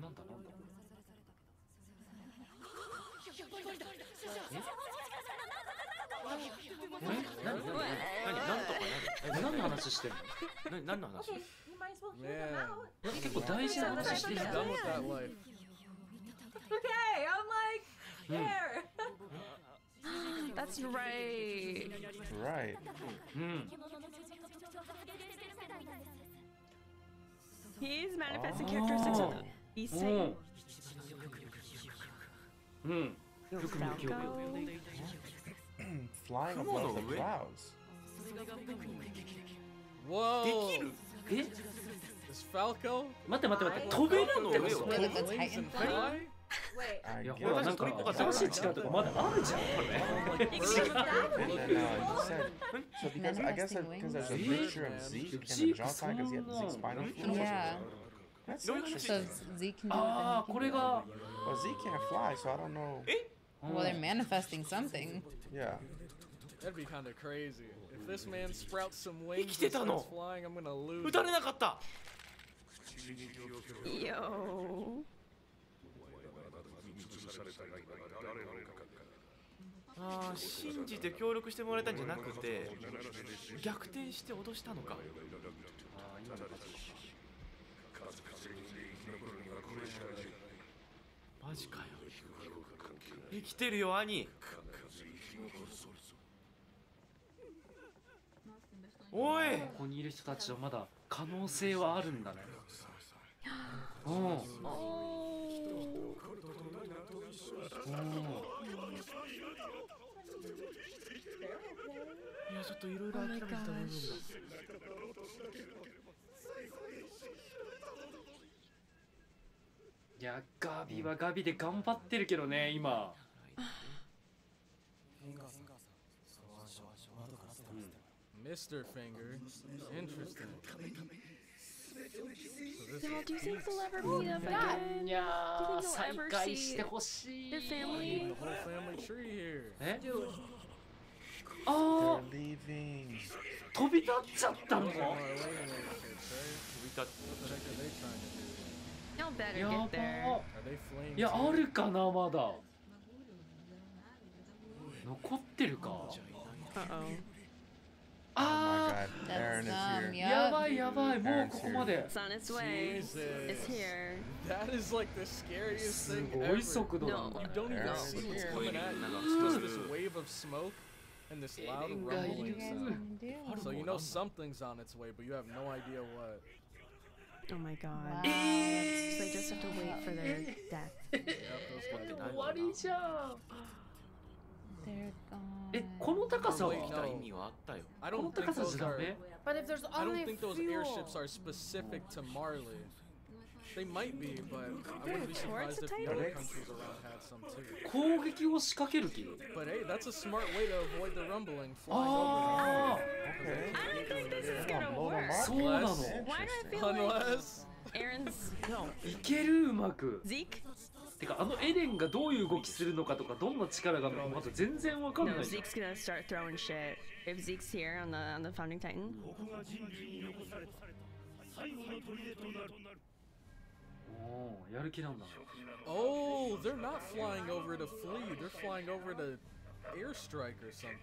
E: 何だ
F: ろ
C: うえ何,何,何,
E: 何,何
C: の話してん。の
E: 何,何の話
C: might as well hear yeah.
D: them
C: out. Yeah, that's
D: done with that life.
G: okay, I'm like, here. (laughs)
F: that's right.
B: Right.
C: Mm.
F: He's manifesting oh. characteristics of the beast.
C: Mm. Mm.
B: Flying above the clouds.
D: Whoa!
E: できる
C: え
D: Is Falco?
C: 待って待って待って飛べるってこ
E: Falco
C: と
A: With the
D: Wings and
A: Titan.
D: fly?
G: Wait.
B: I
C: いや
B: guess.
C: ほらなんか新しい力とかまだあるじゃんこれ
D: Like bird?
B: And then uh, you said so because I guess
A: Manifesting
B: because there's a
C: wings.
B: picture of
D: Man.
B: Zeke in the
C: Zeke
B: jaw tie because he had the Zeke spinal fluid.
A: Yeah.
B: That's
F: Oh,
A: So
B: interesting.
A: Zeke can do it.
C: ああ
A: then he
C: こ
A: can
C: れ
A: do
C: が
B: Well, Zeke can't fly, so I don't know.
A: it. Well, they're manifesting something.
B: Yeah.
D: That'd be kind of crazy. If this man sprouts some wings
E: 生きてたの？撃たれなかった。
F: Yo.
E: ああ信じて協力してもらえたんじゃなくて逆転して脅したのか。マジかよ。生きてるよ兄おい。
C: ここにいる人たちはまだ可能性はあるんだね。
F: Oh.
E: いやちょっといろいろ諦めてた部分が。
C: いやガビはガビで頑張ってるけどね今
D: Mr. Finger. Interesting. So
F: do you think they'll ever meet up again?
C: Yeah.
F: Do you think
C: you'll
F: ever see their family?
D: The whole family tree here.
C: Eh?
H: Dude.
C: Oh.
B: They're leaving.
C: 飛び立っちゃったの？
E: 飛び立っ。
F: No better get there.
C: いやあるかなまだ。残ってるか。
F: Uh
B: oh.
C: あ
B: god. Aaron is
A: That's um,
B: here.
C: あや
A: yeah.
C: ばいやばいもうここまで
F: It's on its way. It's
D: Jesus.
F: here.
D: That is like the scariest
C: す
D: thing
C: ご
D: ever.
C: い速度だ
F: No.
C: な
D: You don't even
B: Aaron
D: see
B: is
D: what's
B: here.
D: coming at you. It's just this wave of smoke and this loud
C: Eren
A: What are you
D: rumbling
A: guys
D: sound.
A: gonna do?
D: So you know something's on its way, but you have no idea what.
F: Oh my god.
A: Wow.
F: So they just have to wait for their (laughs) death.
D: Yep, those guys
C: 終わりじゃん
A: They're gone.
C: えこの高さは
D: Wait,
E: 来た意味はあったよ
C: この高さじゃダ.メ
G: But if there's
D: I don't
G: only
D: think those airships are specific to Marley. They might be, but I wouldn't be surprised if other countries around had some too.
C: 攻撃を仕掛ける気
D: But hey, that's a smart way to avoid the rumbling flying
C: あ
D: over.
B: Okay.
F: I don't think this is gonna work.
C: そうなの
F: Why do I feel like
D: Unless
F: Aaron's
C: いけるうまく
F: Zeke?
C: てかあのエレンがどういう動きするのかとかどんな力があるのかまだ全然わかん
F: No,
C: ないじゃん
F: Zeke's gonna start throwing shit. If Zeke's here on the on the founding titan.
C: おーやる気なんだ
D: oh, they're not flying over to flee. They're flying over to airstrike or something.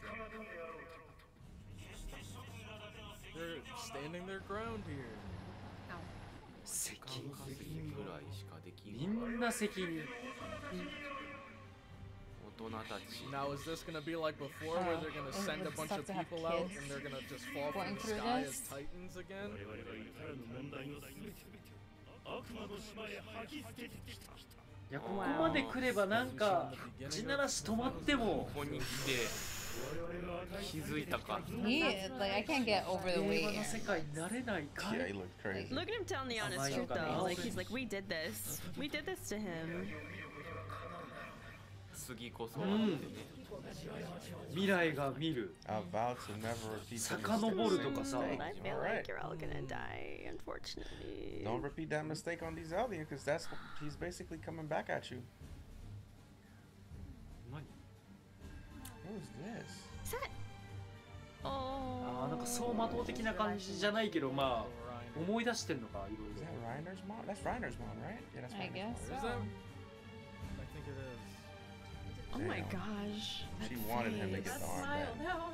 D: They're standing their ground here.
C: 責
E: ぐらいしかでき
C: み
E: ん
C: んな責任
E: 大人たち
D: Now is this gonna be like before, where they're gonna
A: Oh,
D: send a bunch of people out and they're gonna just fall from the sky
A: this.
D: as titans again?
C: いやここまで来ればなんか地ならし止まっても
E: ここに来て気づいたか
A: He like I can't get over the
C: 平
A: weight.
C: 和な世界になれないか
B: Yeah,
C: い
B: he looked crazy.
F: Look at him telling the honest
C: my
F: truth
C: God.
F: though. Like he's like, we did this. We did this to him.
E: 次こそ
C: う
E: はってね
C: ん未来が見る
B: I vow to never repeat those
C: 遡るとかさ
B: mistakes.
F: I feel
B: Alright.
F: like you're all gonna die, unfortunately.
B: Don't repeat that mistake on these alien, because that's what he's basically coming back at you.
F: Is that?
C: あーなんか
F: Oh.
C: 走馬灯的な感じじゃないけどまあ思い出してんのかいろ
B: Is
C: い
B: that
C: ろ
B: Reiner's mom? That's Reiner's mom, right? Yeah, that's
A: I
B: Reiner's
A: guess
D: Is
A: so.
D: that? I think it is.
F: Oh my
B: Damn.
F: gosh.
B: mom. She
F: that
B: wanted him to
F: face.
B: get the armband.
H: now.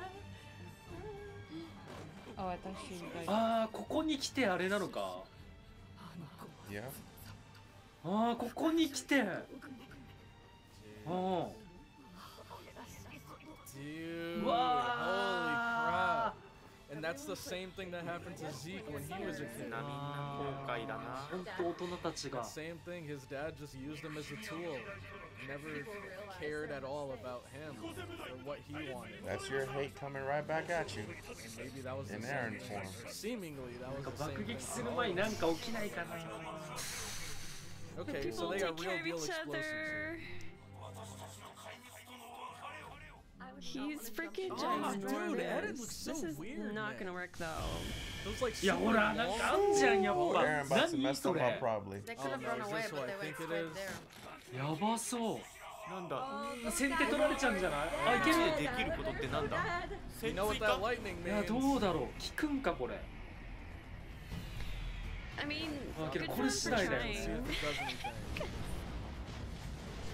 A: Oh, I thought she was like.
C: ああここに来てあれなのか
B: Yeah.
C: ああここに来てああ
D: Dude,
C: Whoa! holy
D: crap. And that's the same thing that happened to Zeke when he was a kid.
C: The
D: Same thing, his dad just used him as a tool. Never cared at all about him or what he wanted.
B: That's your hate coming right back at you.
D: And maybe that was In the
B: Eren
D: same
B: form.
D: Seemingly, that was the same thing. Okay, so they
F: are
D: real deal explosives.
F: He's freaking
D: Oh, dude. Eren looks so
F: this is
D: weird,
F: not gonna work though.
D: Those like
C: いや
D: super
C: ほらなん
D: long-
C: かあんじゃんやっ
B: Oh,
C: ぱ
B: Aaron about to
C: 何
B: mess
C: そ
B: them
C: れ
B: up probably.
G: They
D: Oh,
G: could have run away, but they went
D: is?
G: there.
C: やばそう
E: なんだ
C: 先手取られちゃうんじゃないあいける
E: できることってなんだ
D: what that
E: か
D: lightning
C: いや?どうだろう効くんかこれ
F: I mean,
C: Ah,
F: good
C: kira,
F: for him
C: kulis
F: for
C: na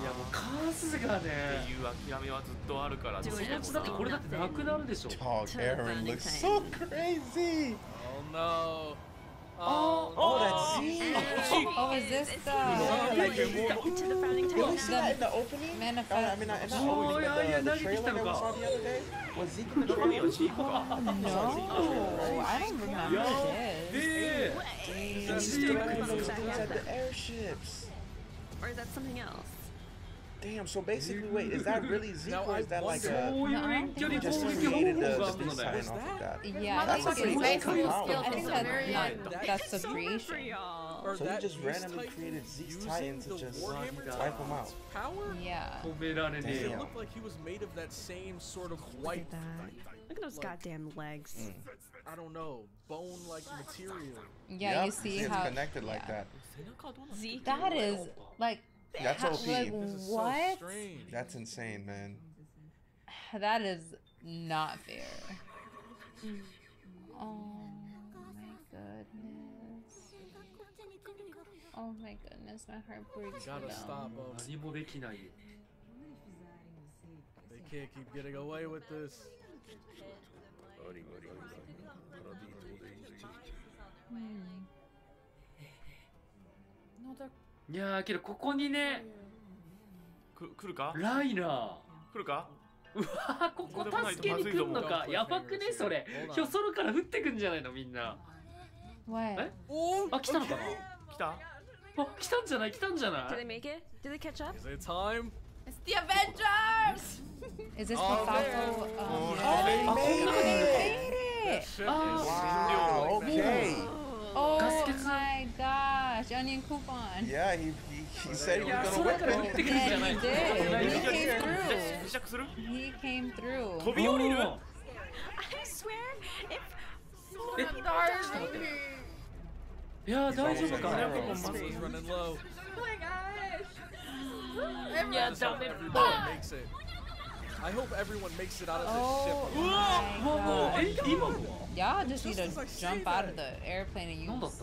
C: いやもう数がね
E: っていう諦めはずっとあるから
C: そのうちだってこれだってなくなるでしょ
F: Eren
B: looks so crazy!
D: Oh no!
C: Oh,
B: oh, oh, oh that's Z.
A: Oh, oh, is this the?
B: See that in the opening? Manifest. Uh, I mean, not in the opening, but the, trailer that we saw the other day. Was Zeke in the trailer?
A: No, I don't remember this.
D: Zeke
B: was at the airships.
F: Or is that something else?
B: Damn, so basically, wait, is that really (laughs) Zeke or is that like a... Just created the, the big off of that?
A: Yeah,
B: that's a
A: basically still
D: it's
A: that's
F: a
A: creation.
B: So
D: he
B: just randomly created Zeke's Titans to just wipe them out.
D: Power?
A: Yeah.
C: Damn.
D: It looked like he was made of that same sort of white...
F: Look at those like, goddamn legs.
B: Mm.
D: I don't know, bone-like material.
A: Yeah,
B: yep.
A: you see,
B: see
A: how
B: it's connected
A: yeah.
B: like that.
F: Zeke,
A: that is like
B: that's OP.
A: Like,
D: this
A: what?
D: So
B: That's insane, man.
A: That is not fair. (laughs) Oh my goodness. Oh my goodness, my heart breaks.
D: You gotta stop
C: them.
D: They can't keep getting away with this.
A: Hmm. No, they're
C: いやーけどここにね
E: く来るか
C: ライナー
E: 来るか
C: うわここ助けに来んのかやばくねそれひょそるから降ってくんじゃないのみんな?えあ来たのかな
E: 来た
C: あ来たんじゃない来たんじゃな
F: Did they
C: い
F: make it? Did they catch up?
D: Is it time?
G: It's the Avengers!
A: Is this
D: Oh,
A: Mufasa?
B: Oh,
A: Um,
B: they
A: oh,
B: made
A: no,
B: it.
A: they made it!
C: Oh.
B: Wow. Okay.
A: Oh my Johnny and Coupon.
B: Yeah, he, he, he said he was gonna whip
C: him.
A: Yeah, he did. He came through. He came through.
C: Toby Oh.
F: I swear, if
C: Florida dies... Yeah,
B: that
C: was
B: like
C: everyone oh,
D: muscles running low. (laughs)
C: Oh
D: my
C: gosh!
D: Everyone
C: yeah,
D: dump
C: it.
D: Makes it. I hope everyone makes it out of this
C: oh
A: ship.
C: Whoa! Whoa!
A: Y'all just need to jump out of the airplane and use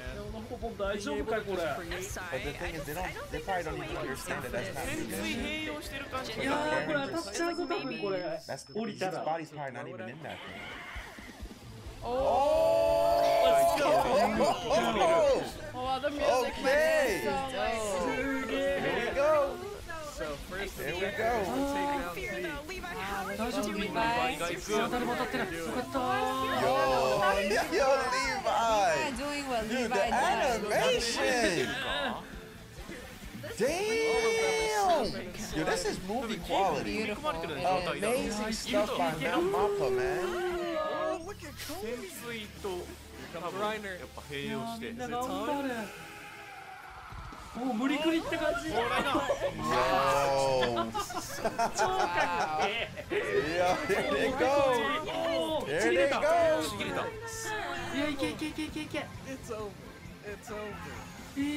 C: ポポ大丈夫かいこれ。
B: Oh! Go!
F: Oh! Levi, how are
A: 大
F: you
A: 丈夫
F: doing
A: リ
F: this?
A: ヴァイ
C: あ誰も当たってないよかった
B: Yo, yo, Levi.
A: Not doing what
B: Dude,
A: Levi
B: the
A: does.
B: animation. Damn. Yo, this is movie quality.
A: Beautiful. It is.
B: Amazing stuff by Mount Mappa, man.
D: Oh, look at
E: 潜
D: Kobe.
E: 水と多分
D: Reiner.
E: やっぱ併用して
C: みんな頑張れ もう無理くりって感じ。い、い、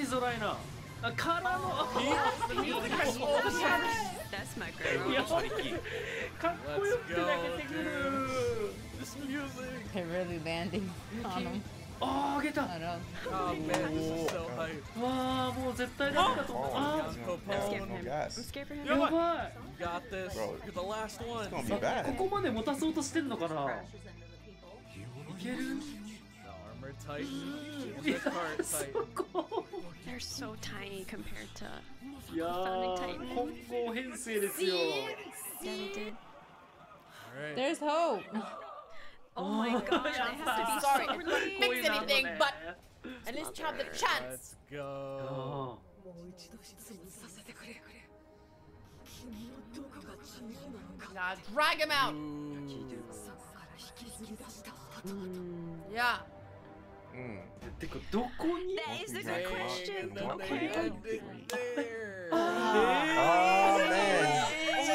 C: い。ぞ、ライナー。あらの
F: That's my。
C: あーあげた
A: I don't know.
D: Oh man, this is so hype.
C: わあもう絶対ダメだと思ったあ
B: Oh,
D: Popone.
B: no,
F: scared
B: no
F: him. I'm
B: gas.
F: scared for him.
C: ーやばい
D: You got this.
B: Bro.
D: You're the last one.
B: It's gonna be
C: こ
B: bad.
C: こまで持たそうとしてんのかないける
D: The (laughs) armor tight. And
C: いや
D: the card
C: そ
D: tight.
C: こ
F: They're so tiny compared to
C: いやー混合編成ですよ
F: Danny did.
D: Alright.
A: There's hope.
F: Oh my god, I have to be
G: sorry. Don't mix anything but at least you have the chance.
D: Let's go.
G: Nah, drag him out. Hmm. Yeah.
B: Mm.
F: That is a good question.
D: Okay.
B: Oh, ah, man.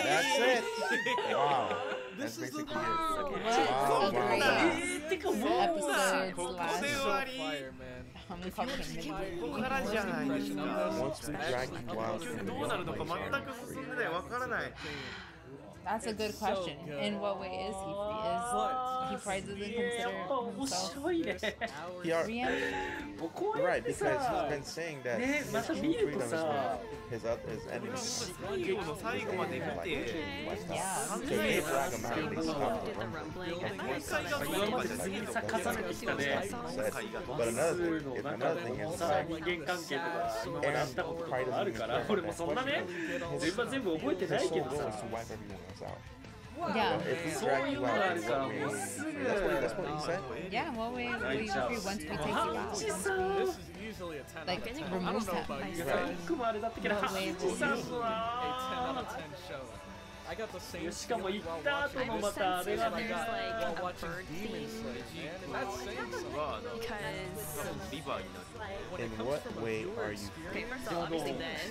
B: That's it. Wow.
D: This
B: That's
D: is the. (laughs)
E: Okay.
A: That's a good question. In what way is he? Is he probably doesn't himself? (laughs)
B: Right, because he's been saying that he's
C: また
B: true
C: 見ると
B: freedom is
C: さ
B: with his, oth- his enemies.
E: 最後の最後まで見
B: Like,
E: て
B: like
A: Yeah.
B: that. So
E: 考
B: they
E: え
B: drag him out and they stop
F: Did
B: the
F: the
B: rumble.
F: rumbling. I
E: Like,
F: thought
E: like,
F: it was
E: like,
F: like-
C: 今まで積み重ねてきたね
B: But another, if
C: なんか
B: another thing
C: こう
B: is
C: さ
B: like,
C: 人間関係とか今まであったこととかあるから俺もそんなね
B: his,
C: 全部は全部覚えてない
B: his
C: け
B: whole
C: ど
B: goal
C: さ
B: is to wipe everyone else out.
A: Yeah.
B: If we drag you out,
C: we won't be
B: That's what, that's what you said?
A: Yeah,
C: well, we, we
A: agree once we take you out.
D: This is usually a 10
A: like,
D: out of 10.
A: Remove that.
B: Right.
D: 10 out of 10 show. I got the same feeling while watching this season I got
F: like a
D: watching
F: theme.
D: Slayer, man, and that's.
F: Because...
B: In what way are you
F: Okay, obviously this.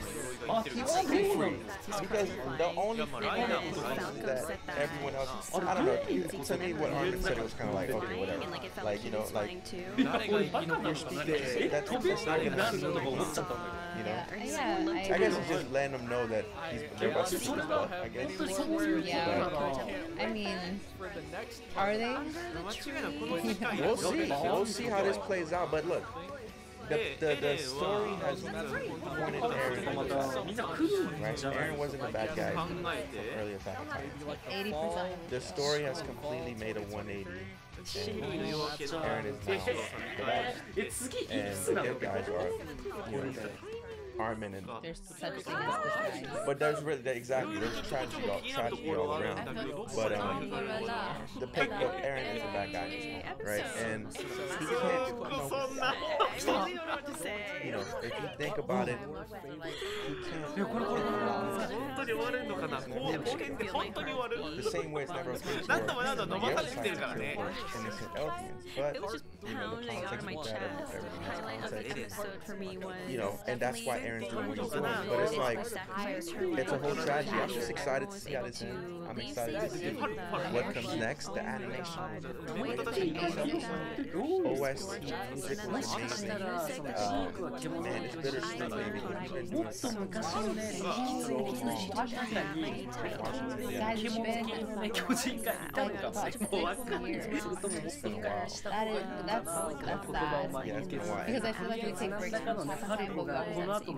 C: Oh, he's angry!
B: Because the only thing is that everyone else... I don't know, to me what Armin said was kind of like, okay, whatever.
F: Like,
B: you know, like...
E: You're
C: speaking,
B: that's not gonna
C: seem like
B: you know? I guess just letting them know? That he's been. I guess
C: something. Yeah.
A: I mean, are they?
B: we'll (laughs) see. We'll see how this plays out. But look, the, the, the story has pointed
C: to Eren.
B: Right? Eren wasn't a bad guy from earlier back in
A: time.
B: The story has completely made a 180. Eren is now the bad
C: guy.
B: And the good guys are, you know, (laughs) Armin and
A: there's such
B: but there's really they, exactly there's tragedy all, tragedy all around. But um, the pick of Eren is a bad guy, right? And you can't you know if you think about it, you can't. The same way it's never Eldians, but you know the context
F: of
B: that, everything
F: has
B: context. You know, and that's why Eren Drew he's doing but it's like it's a whole tragedy. I'm just excited to see how this ends. I'm excited to see what comes next. The animation, OS, music was
C: amazing.
B: Man, it's bittersweet, baby.
A: Because I feel like we take breaks from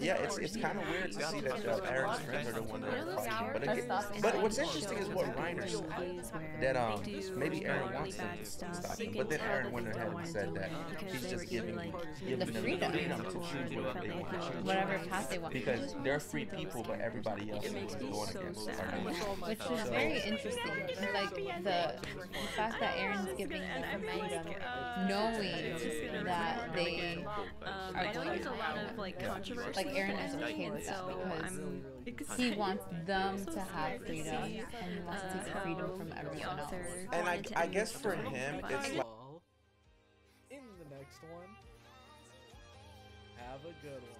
A: Yeah, it's,
B: it's kind of weird to see that uh, Eren's friends are the one that. But, again, but what's interesting is what Reiner said that um maybe Eren wants him to stop him, but then Eren went ahead and said that he's just giving giving them the freedom to choose what they want.
A: Whatever path they want.
B: Because they're free people, but everybody else is going against our nature.
A: Which is very interesting. Like the, the fact that Eren's giving them freedom, uh, knowing that they
F: Um,
A: are
F: I know
A: going
F: there's
A: to
F: a lot of like controversy.
A: like Eren is
F: with
A: okay
F: it,
A: with that because he wants (laughs) them to have freedom and he wants to take freedom from everyone else.
B: And I, I guess for him, it's like.
D: In the next one, have a good one.